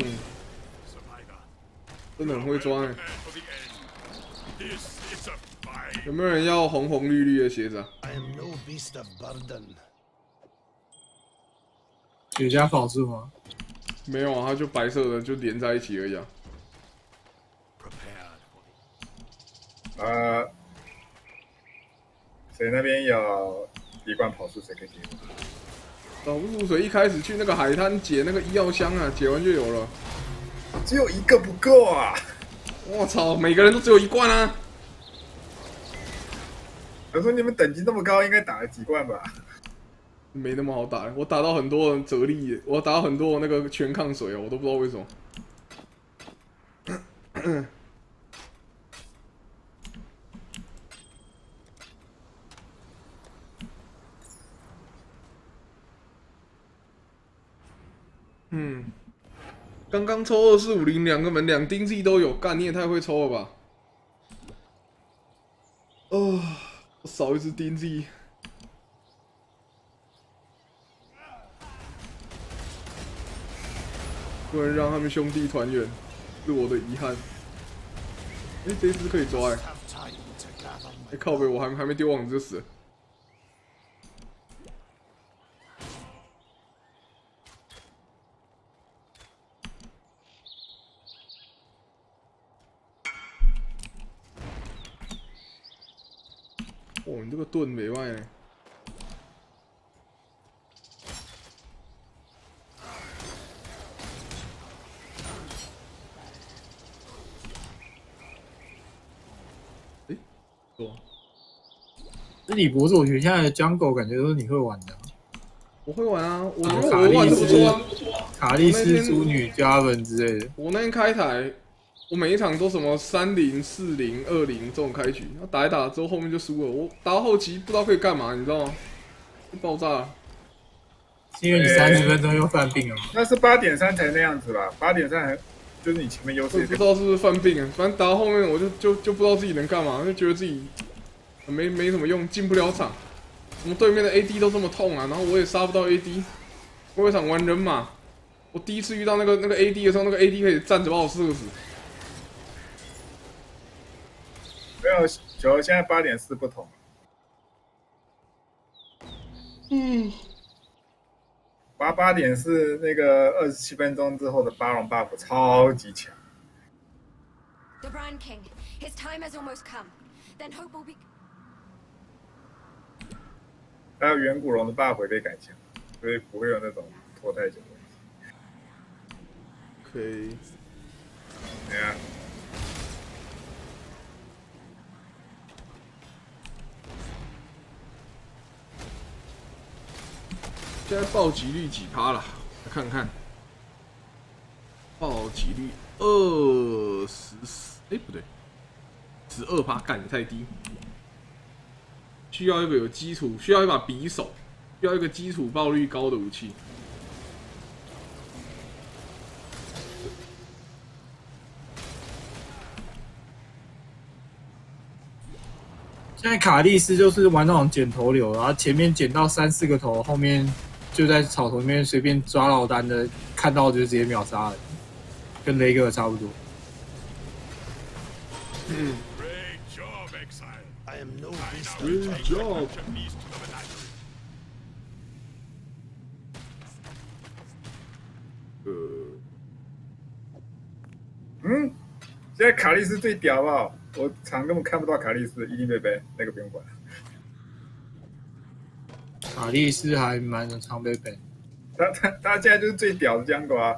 真的很会抓哎。有没有人要红红绿绿的鞋子啊？I am no beast of burden. 有加宝是吗？没有啊，它就白色的，就连在一起而已啊。呃，谁那边有一罐跑速，谁可以给我？找不出水，一开始去那个海滩解那个医药箱啊，解完就有了。只有一个不够啊！我操，每个人都只有一罐啊！我说你们等级那么高，应该打了几罐吧？没那么好打，我打到很多啫喱，我打到很多那个全抗水哦，我都不知道为什么。嗯，刚刚抽二四五零两个门两丁字都有，干你也太会抽了吧！哦，少一只丁字。不能让他们兄弟团圆，是我的遗憾。哎、这只可以抓哎、Have time to gather 哎、靠北，我还还没丢网就死了。哦，你这个盾没卖呢。那李博士，我觉得现在的 Jungle 感觉都是你会玩的啊。我会玩啊，我觉哦得我玩的不错啊。卡莉丝、猪女、加文之类的。我那天开台，我每一场都什么三零、四零、二零这种开局，然后打一打之后后面就输了。我打到后期不知道可以干嘛，你知道吗？就爆炸了。是因为你三十分钟又犯病了吗？那是八点三才那样子吧？八点三还就是你前面优势不知道是不是犯病啊，反正打到后面我就就就不知道自己能干嘛，就觉得自己没没什么用，进不了场。怎么对面的 AD 都这么痛啊？然后我也杀不到 AD。我有一场玩人马，我第一次遇到那个那个 AD 的时候，那个 AD 可以站着把我射死。没有球，现在八点四不同。嗯，八八点是那个二十七分钟之后的巴龙 buff 超级强，The Brand King, his time has almost come. Then hope will be. 还有远古龙的 buff 也被改强，所以不会有那种拖太久的问题。可以。对啊，现在暴击率几趴了？来看看，暴击率二十四，哎不对，十二趴，干也太低。需要一个有基础，需要一把匕首，需要一个基础爆率高的武器。现在卡莉斯就是玩那种剪头流，然后前面剪到三四个头，后面就在草丛里面随便抓老单的，看到就直接秒杀了，跟雷哥差不多。嗯 Good job. 嗯，现在卡莉斯最屌好不好？我场根本看不到卡莉斯，一定被 ban，那个不用管。卡莉斯还蛮常被 ban，他他他现在就是最屌的江狗啊！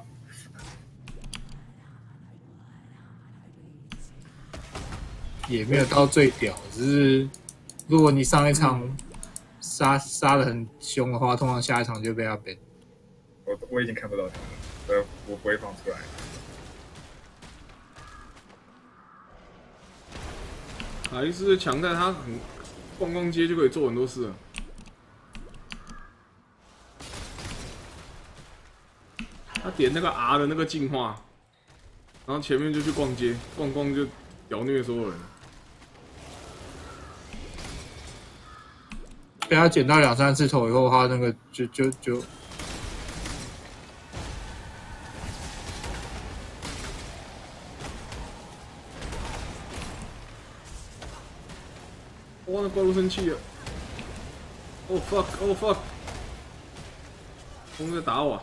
也没有到最屌，只是如果你上一场杀杀的很凶的话，通常下一场就被他 ban。我我已经看不到他了，所以我不会放出来。卡莉斯的强在他很逛逛街就可以做很多事了。他点那个 R 的那个进化，然后前面就去逛街，逛逛就屌虐所有人。被他捡到两三次头以后，他那个就就就哇，那怪物生气了。Oh fuck! Oh fuck! 风在打我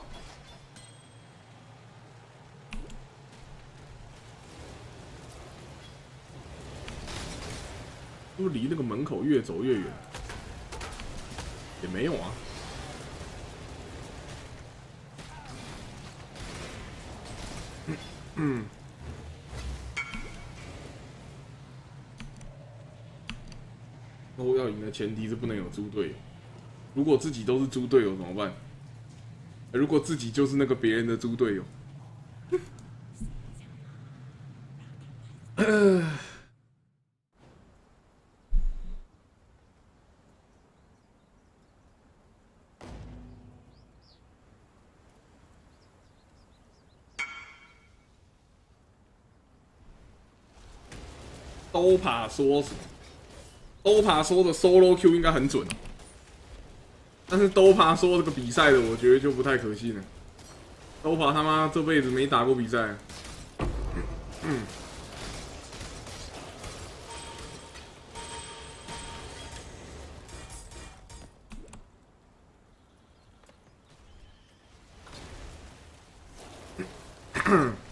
都、离那个门口越走越远？也没有啊。嗯。欧要赢的前提是不能有猪队友。如果自己都是猪队友怎么办？如果自己就是那个别人的猪队友，[laughs] 呃，都爬说什么？都爬说的 solo Q 应该很准，但是都帕说这个比赛的，我觉得就不太可信了。都帕他妈这辈子没打过比赛，嗯。[clears throat]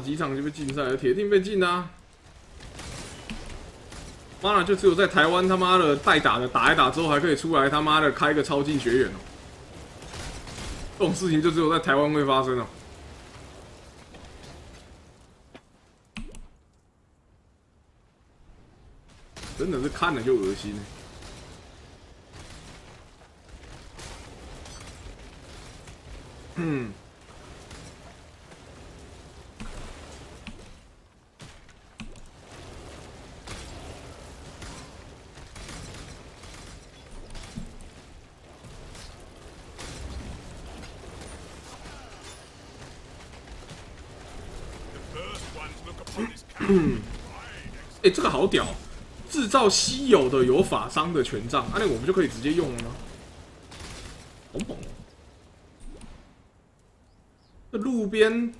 几场就被禁赛了，铁定被禁啊！妈的，就只有在台湾他妈的代打的打一打之后还可以出来他妈的开个超进学员哦，这种事情就只有在台湾会发生哦。真的是看了就恶心。嗯。嗯，哎，这个好屌！造稀有的有法伤的权杖，那我们就可以直接用了吗？好猛哦！这路边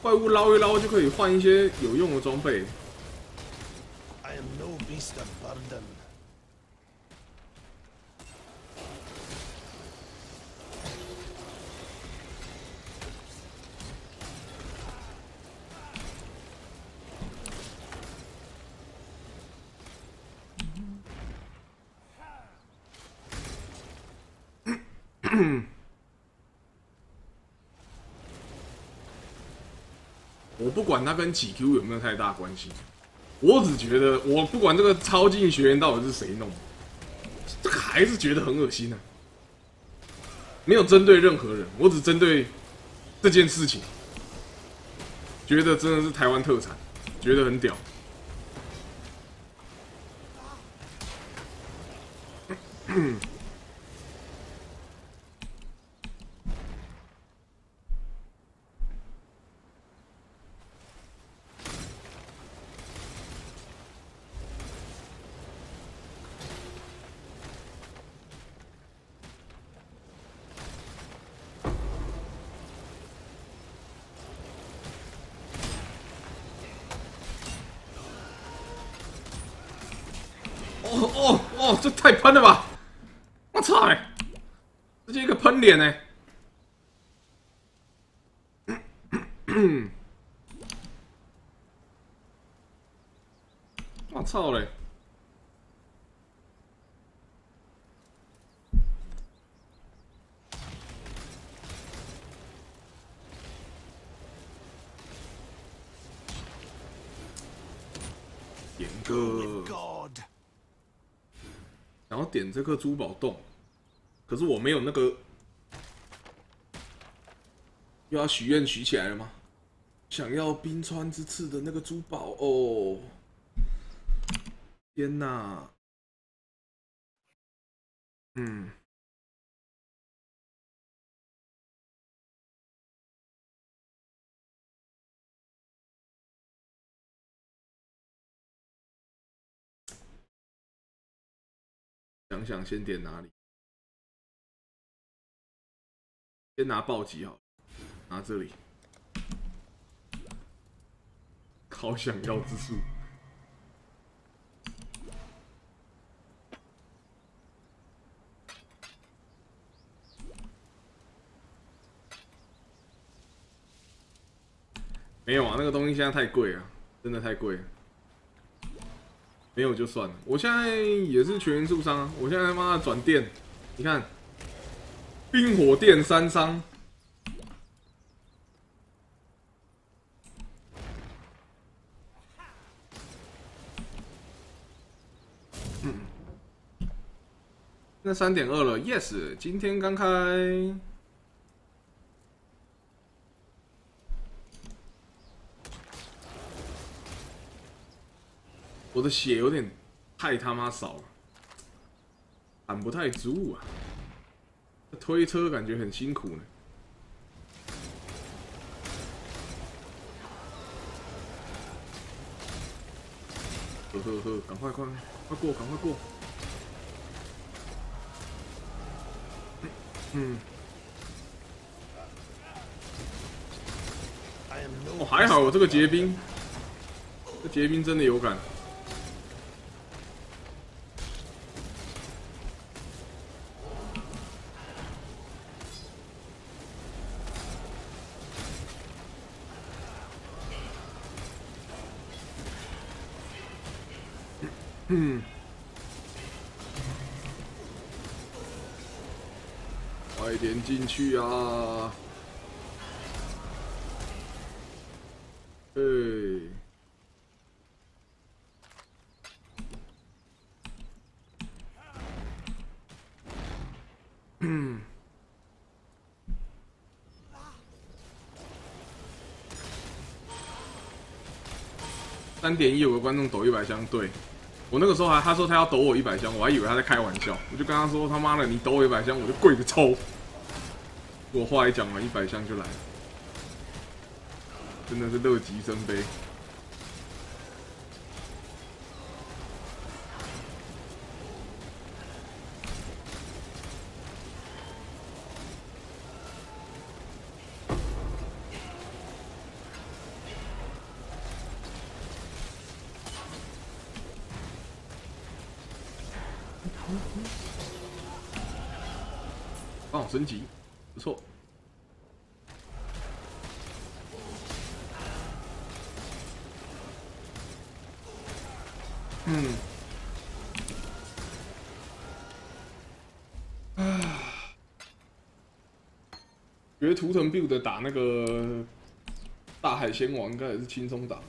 怪物捞一捞就可以换一些有用的装备。I am no beast of burden. 我不管它跟几 Q 有没有太大关系，我只觉得我不管这个超进学员到底是谁弄，这个还是觉得很恶心啊！没有针对任何人，我只针对这件事情，觉得真的是台湾特产，觉得很屌。[coughs] 点呢？我 [coughs] 操嘞！点歌。然后点这个珠宝洞，可是我没有那个。又要许愿许起来了吗？想要冰川之刺的那个珠宝哦！天哪！嗯，想想先点哪里？先拿暴击好了，拿这里。好想要之处。没有啊，那个东西现在太贵了，真的太贵了。没有就算了，我现在也是全员受伤啊！我现在他妈的转电，你看，冰火电三伤，嗯，那三点二了，yes，今天刚开。我的血有点太他妈少了，喊不太足啊！推车感觉很辛苦呢。呵呵呵，赶快快快过，赶快过！嗯，哦，还好我这个结冰，这结冰真的有感。嗯，快点进去啊！哎，嗯，三点一有个观众抖一百箱，对。我那个时候还他说他要抖我一百箱，我还以为他在开玩笑，我就跟他说他妈的你抖我一百箱我就跪着抽。我话一讲完一百箱就来了，真的是乐极生悲。刚好升级，不错。嗯。啊。觉得图腾 build 打那个大海仙王应该也是轻松打。